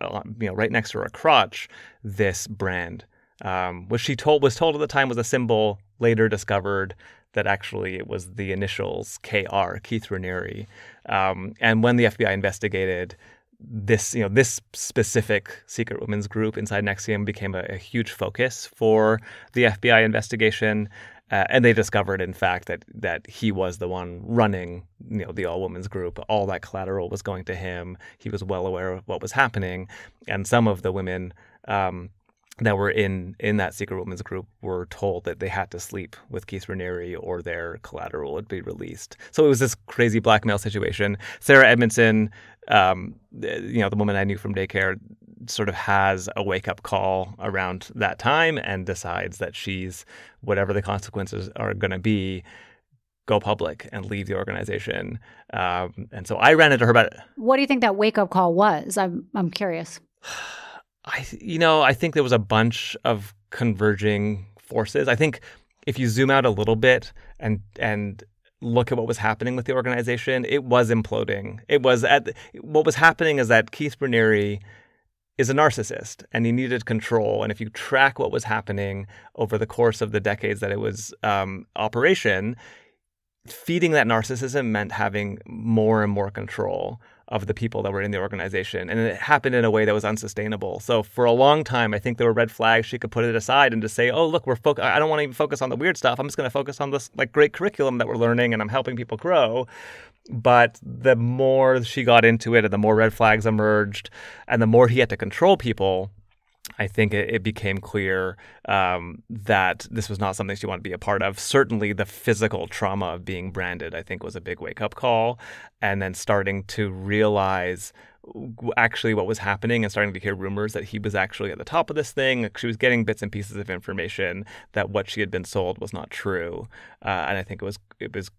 uh, you know right next to her crotch this brand, um, which she told was told at the time was a symbol. Later discovered that actually it was the initials KR, Keith Raniere. Um, and when the FBI investigated, this you know this specific secret women's group inside NXIVM became a, a huge focus for the FBI investigation. Uh, and they discovered, in fact, that that he was the one running, you know, the all women's group. All that collateral was going to him. He was well aware of what was happening, and some of the women um, that were in in that secret women's group were told that they had to sleep with Keith Raniere or their collateral would be released. So it was this crazy blackmail situation. Sarah Edmondson, um, you know, the woman I knew from daycare, sort of has a wake up call around that time and decides that she's whatever the consequences are going to be. Go public and leave the organization, um, and so I ran into her about. What do you think that wake up call was? I'm I'm curious. I, you know, I think there was a bunch of converging forces. I think if you zoom out a little bit and and look at what was happening with the organization, it was imploding. It was at what was happening is that Keith Raniere is a narcissist and he needed control. And if you track what was happening over the course of the decades that it was um, operation, feeding that narcissism meant having more and more control of the people that were in the organization. And it happened in a way that was unsustainable. So for a long time, I think there were red flags. She could put it aside and just say, oh, look, we're fo- I don't want to even focus on the weird stuff. I'm just going to focus on this like great curriculum that we're learning and I'm helping people grow. But the more she got into it and the more red flags emerged and the more he had to control people, I think it, became clear um, that this was not something she wanted to be a part of. Certainly, the physical trauma of being branded, I think, was a big wake up call. And then starting to realize actually what was happening and starting to hear rumors that he was actually at the top of this thing. She was getting bits and pieces of information that what she had been sold was not true. Uh, and I think it was it was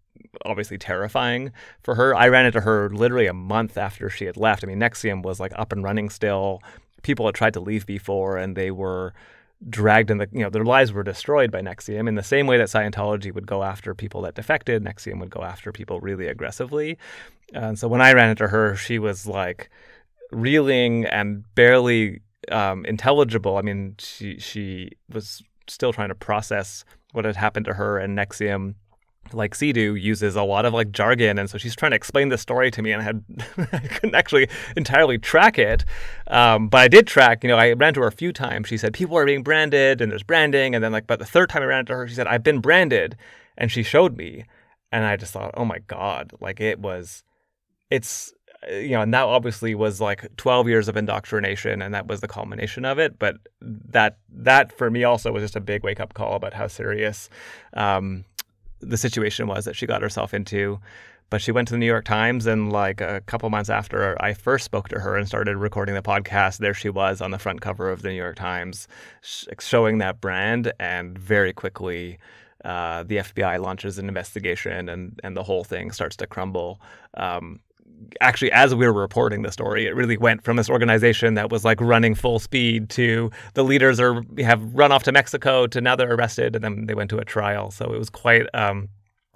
obviously terrifying for her. I ran into her literally a month after she had left. I mean, NXIVM was like up and running still people had tried to leave before and they were dragged in the you know their lives were destroyed by NXIVM in the same way that Scientology would go after people that defected NXIVM would go after people really aggressively. And so when I ran into her she was like reeling and barely um, intelligible. I mean she she was still trying to process what had happened to her and NXIVM like CEDU uses a lot of like jargon, and so she's trying to explain the story to me, and I had I couldn't actually entirely track it, um, but I did track. You know, I ran to her a few times. She said people are being branded, and there's branding, and then like, but the third time I ran into her, she said I've been branded, and she showed me, and I just thought, oh my god, like it was, it's you know, and that obviously was like 12 years of indoctrination, and that was the culmination of it. But that that for me also was just a big wake up call about how serious. Um, the situation was that she got herself into. But she went to the New York Times, and like a couple months after I first spoke to her and started recording the podcast, there she was on the front cover of the New York Times, showing that brand. And very quickly, uh, the FBI launches an investigation, and and the whole thing starts to crumble. Um, actually, as we were reporting the story, it really went from this organization that was like running full speed to the leaders are have run off to Mexico to now they're arrested and then they went to a trial. So it was quite um,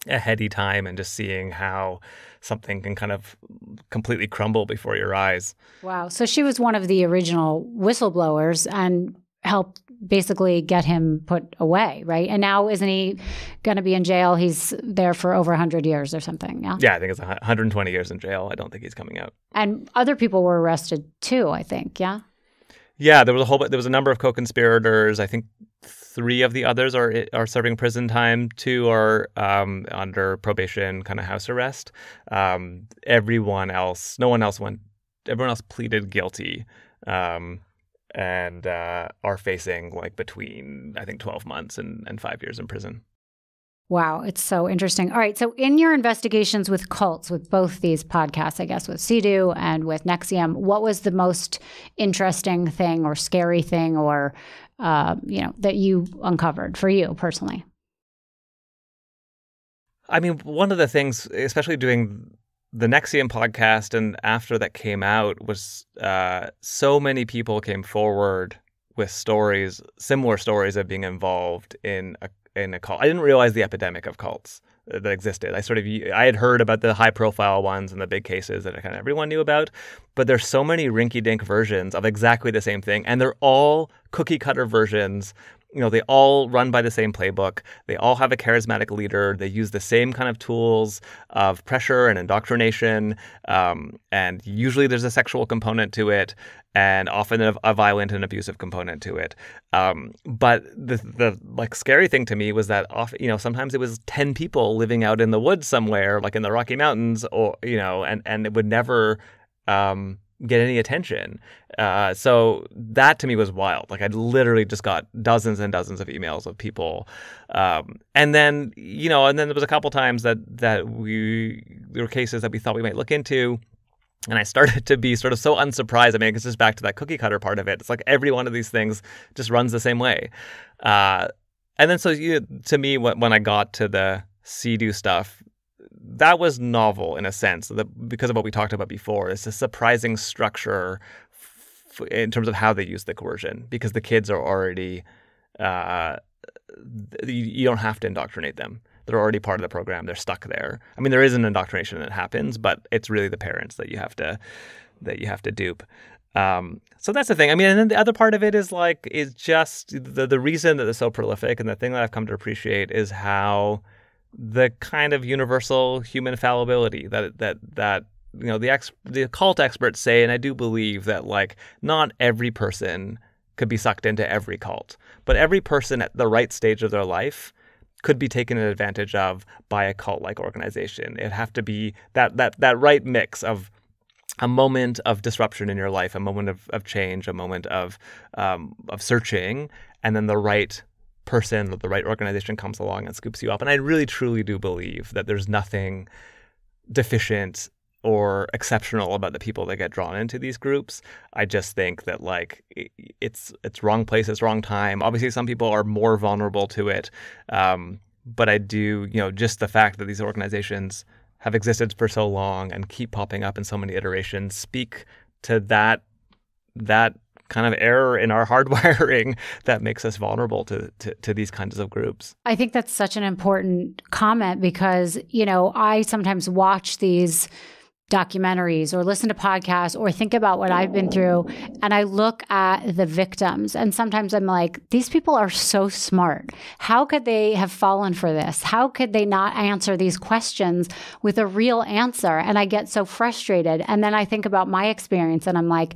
a heady time and just seeing how something can kind of completely crumble before your eyes. Wow. So she was one of the original whistleblowers and helped basically get him put away, right? And now isn't he going to be in jail? He's there for over 100 years or something, yeah? Yeah, I think it's 120 years in jail. I don't think he's coming out. And other people were arrested too, I think, yeah? Yeah, there was a whole but there was a number of co-conspirators. I think three of the others are are serving prison time. Two are um, under probation, kind of house arrest. Um, everyone else, no one else went. Everyone else pleaded guilty. Um, and uh, are facing like between I think 12 months and, and five years in prison. Wow, it's so interesting. All right, so in your investigations with cults, with both these podcasts, I guess with CEDU and with NXIVM, what was the most interesting thing or scary thing, or uh, you know, that you uncovered for you personally? I mean, one of the things, especially doing the NXIVM podcast and after that came out was uh, so many people came forward with stories, similar stories of being involved in a in a cult. I didn't realize the epidemic of cults that existed. I sort of I had heard about the high profile ones and the big cases that kind of everyone knew about, but there's so many rinky dink versions of exactly the same thing, and they're all cookie cutter versions you know, they all run by the same playbook. They all have a charismatic leader. They use the same kind of tools of pressure and indoctrination. Um, and usually there's a sexual component to it, and often a, violent and abusive component to it. Um, but the the like scary thing to me was that often, you know, sometimes it was ten people living out in the woods somewhere, like in the Rocky Mountains, or you know, and and it would never. Um, get any attention. Uh, so that to me was wild. Like I literally just got dozens and dozens of emails of people, um, and then you know, and then there was a couple times that that we there were cases that we thought we might look into. And I started to be sort of so unsurprised. I mean, it's just back to that cookie cutter part of it. It's like every one of these things just runs the same way. Uh, and then so you, to me, when, I got to the CEDU stuff, that was novel in a sense because of what we talked about before. It's a surprising structure f- in terms of how they use the coercion because the kids are already uh, you, you don't have to indoctrinate them. They're already part of the program. They're stuck there. I mean, there is an indoctrination that happens, but it's really the parents that you have to that you have to dupe. Um, so that's the thing. I mean, and then the other part of it is like is just the the reason that they're so prolific, and the thing that I've come to appreciate is how the kind of universal human fallibility that that that you know the ex the cult experts say, and I do believe that like not every person could be sucked into every cult, but every person at the right stage of their life could be taken advantage of by a cult like organization. It'd have to be that that that right mix of a moment of disruption in your life, a moment of, of change, a moment of um, of searching, and then the right person the right organization comes along and scoops you up. And I really truly do believe that there's nothing deficient or exceptional about the people that get drawn into these groups. I just think that like it's it's wrong place, it's wrong time. Obviously, some people are more vulnerable to it, um, but I do you know just the fact that these organizations have existed for so long and keep popping up in so many iterations speak to that that kind of error in our hardwiring that makes us vulnerable to, to, to these kinds of groups. I think that's such an important comment because, you know, I sometimes watch these documentaries or listen to podcasts or think about what I've been through and I look at the victims and sometimes I'm like these people are so smart. How could they have fallen for this? How could they not answer these questions with a real answer? And I get so frustrated and then I think about my experience and I'm like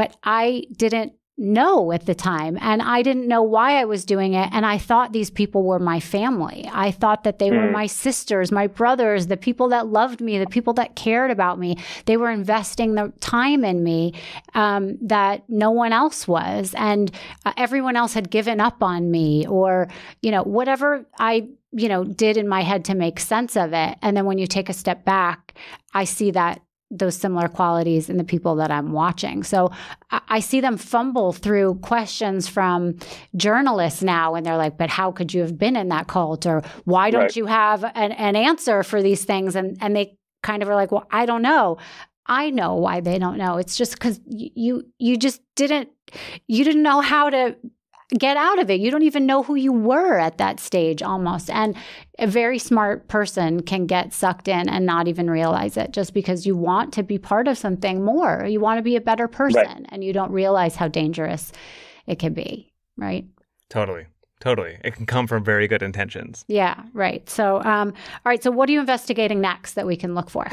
but I didn't know at the time. And I didn't know why I was doing it. And I thought these people were my family. I thought that they mm. were hmm. my sisters, my brothers, the people that loved me, the people that cared about me. They were investing the time in me um, that no one else was. And uh, everyone else had given up on me or, you know, whatever I you know did in my head to make sense of it and then when you take a step back i see that those similar qualities in the people that I'm watching. So I, see them fumble through questions from journalists now, and they're like, "But how could you have been in that cult?" Or "Why don't right. you have an, an answer for these things?" And and they kind of are like, "Well, I don't know." I know why they don't know. It's just because you you just didn't you didn't know how to get out of it. You don't even know who you were at that stage almost. And a very smart person can get sucked in and not even realize it just because you want to be part of something more. You want to be a better person right. and you don't realize how dangerous it can be, right? Totally. Totally. It can come from very good intentions. Yeah, right. So, um, all right. So, what are you investigating next that we can look for?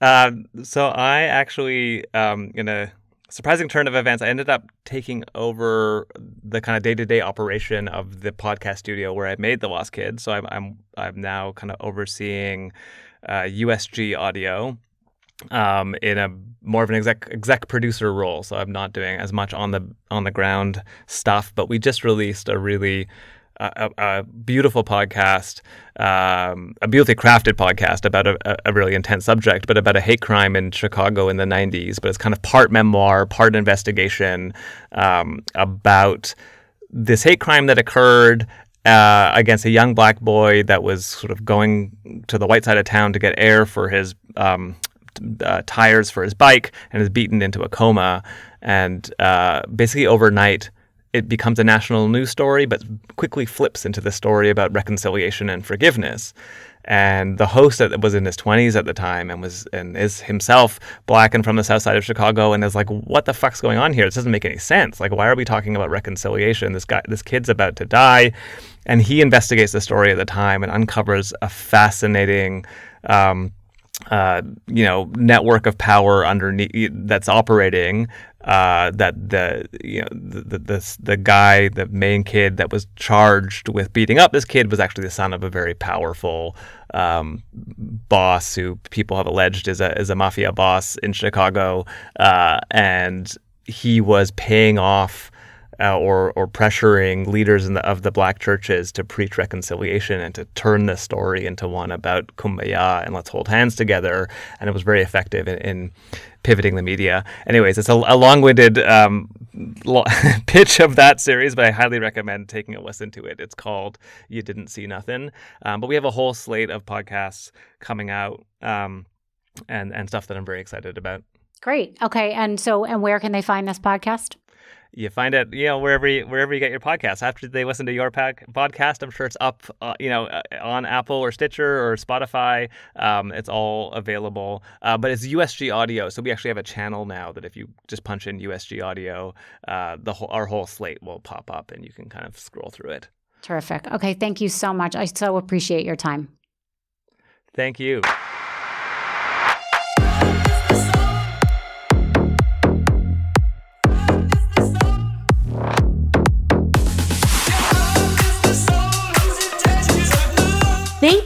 uh, so, I actually, um, in a surprising turn of events, I ended up taking over the kind of day to day operation of the podcast studio where I made The Lost Kids. So I'm I'm I'm now kind of overseeing uh, USG audio um, in a more of an exec exec producer role. So I'm not doing as much on the on the ground stuff. But we just released a really a, a beautiful podcast, um, a beautifully crafted podcast about a, a, really intense subject, but about a hate crime in Chicago in the 90s. But it's kind of part memoir, part investigation um, about this hate crime that occurred uh, against a young black boy that was sort of going to the white side of town to get air for his um, uh, tires for his bike and is beaten into a coma. And uh, basically, overnight, it becomes a national news story, but quickly flips into the story about reconciliation and forgiveness. And the host that was in his 20s at the time and was and is himself black and from the south side of Chicago and is like, what the fuck's going on here? This doesn't make any sense. Like, why are we talking about reconciliation? This guy, this kid's about to die, and he investigates the story at the time and uncovers a fascinating. Um, uh, you know, network of power underneath that's operating uh, that the you know the, the the guy, the main kid that was charged with beating up this kid was actually the son of a very powerful um, boss who people have alleged is a is a mafia boss in Chicago, uh, and he was paying off. Uh, or or pressuring leaders in the, of the black churches to preach reconciliation and to turn the story into one about kumbaya and let's hold hands together. And it was very effective in, in pivoting the media. Anyways, it's a, a long-winded um, lo- pitch of that series, but I highly recommend taking a listen to it. It's called "You Didn't See Nothing," um, but we have a whole slate of podcasts coming out um, and and stuff that I'm very excited about. Great. Okay, and so and where can they find this podcast? You find it, you know, wherever you, wherever you get your podcast. After they listen to your podcast, I'm sure it's up, uh, you know, uh, on Apple or Stitcher or Spotify. Um, it's all available. Uh, but it's USG Audio, so we actually have a channel now that if you just punch in USG Audio, uh, the whole our whole slate will pop up, and you can kind of scroll through it. Terrific. Okay, thank you so much. I so appreciate your time. Thank you.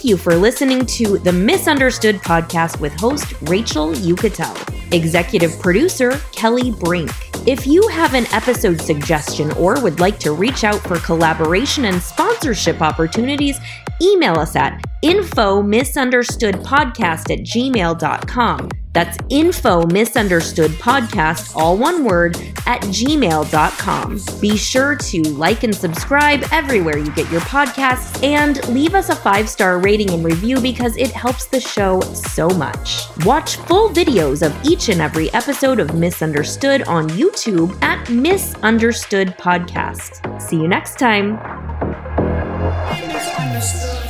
You for listening to the Misunderstood podcast with host Rachel Uchitel, executive producer Kelli Brink. If you have an episode suggestion or would like to reach out for collaboration and sponsorship opportunities, email us at info misunderstoodpodcast at gmail.com. That's info misunderstood podcast, all one word, at gmail.com. Be sure to like and subscribe everywhere you get your podcasts and leave us a five star rating and review because it helps the show so much. Watch full videos of each and every episode of Misunderstood on YouTube at Misunderstood Podcast. See you next time. Misunderstood.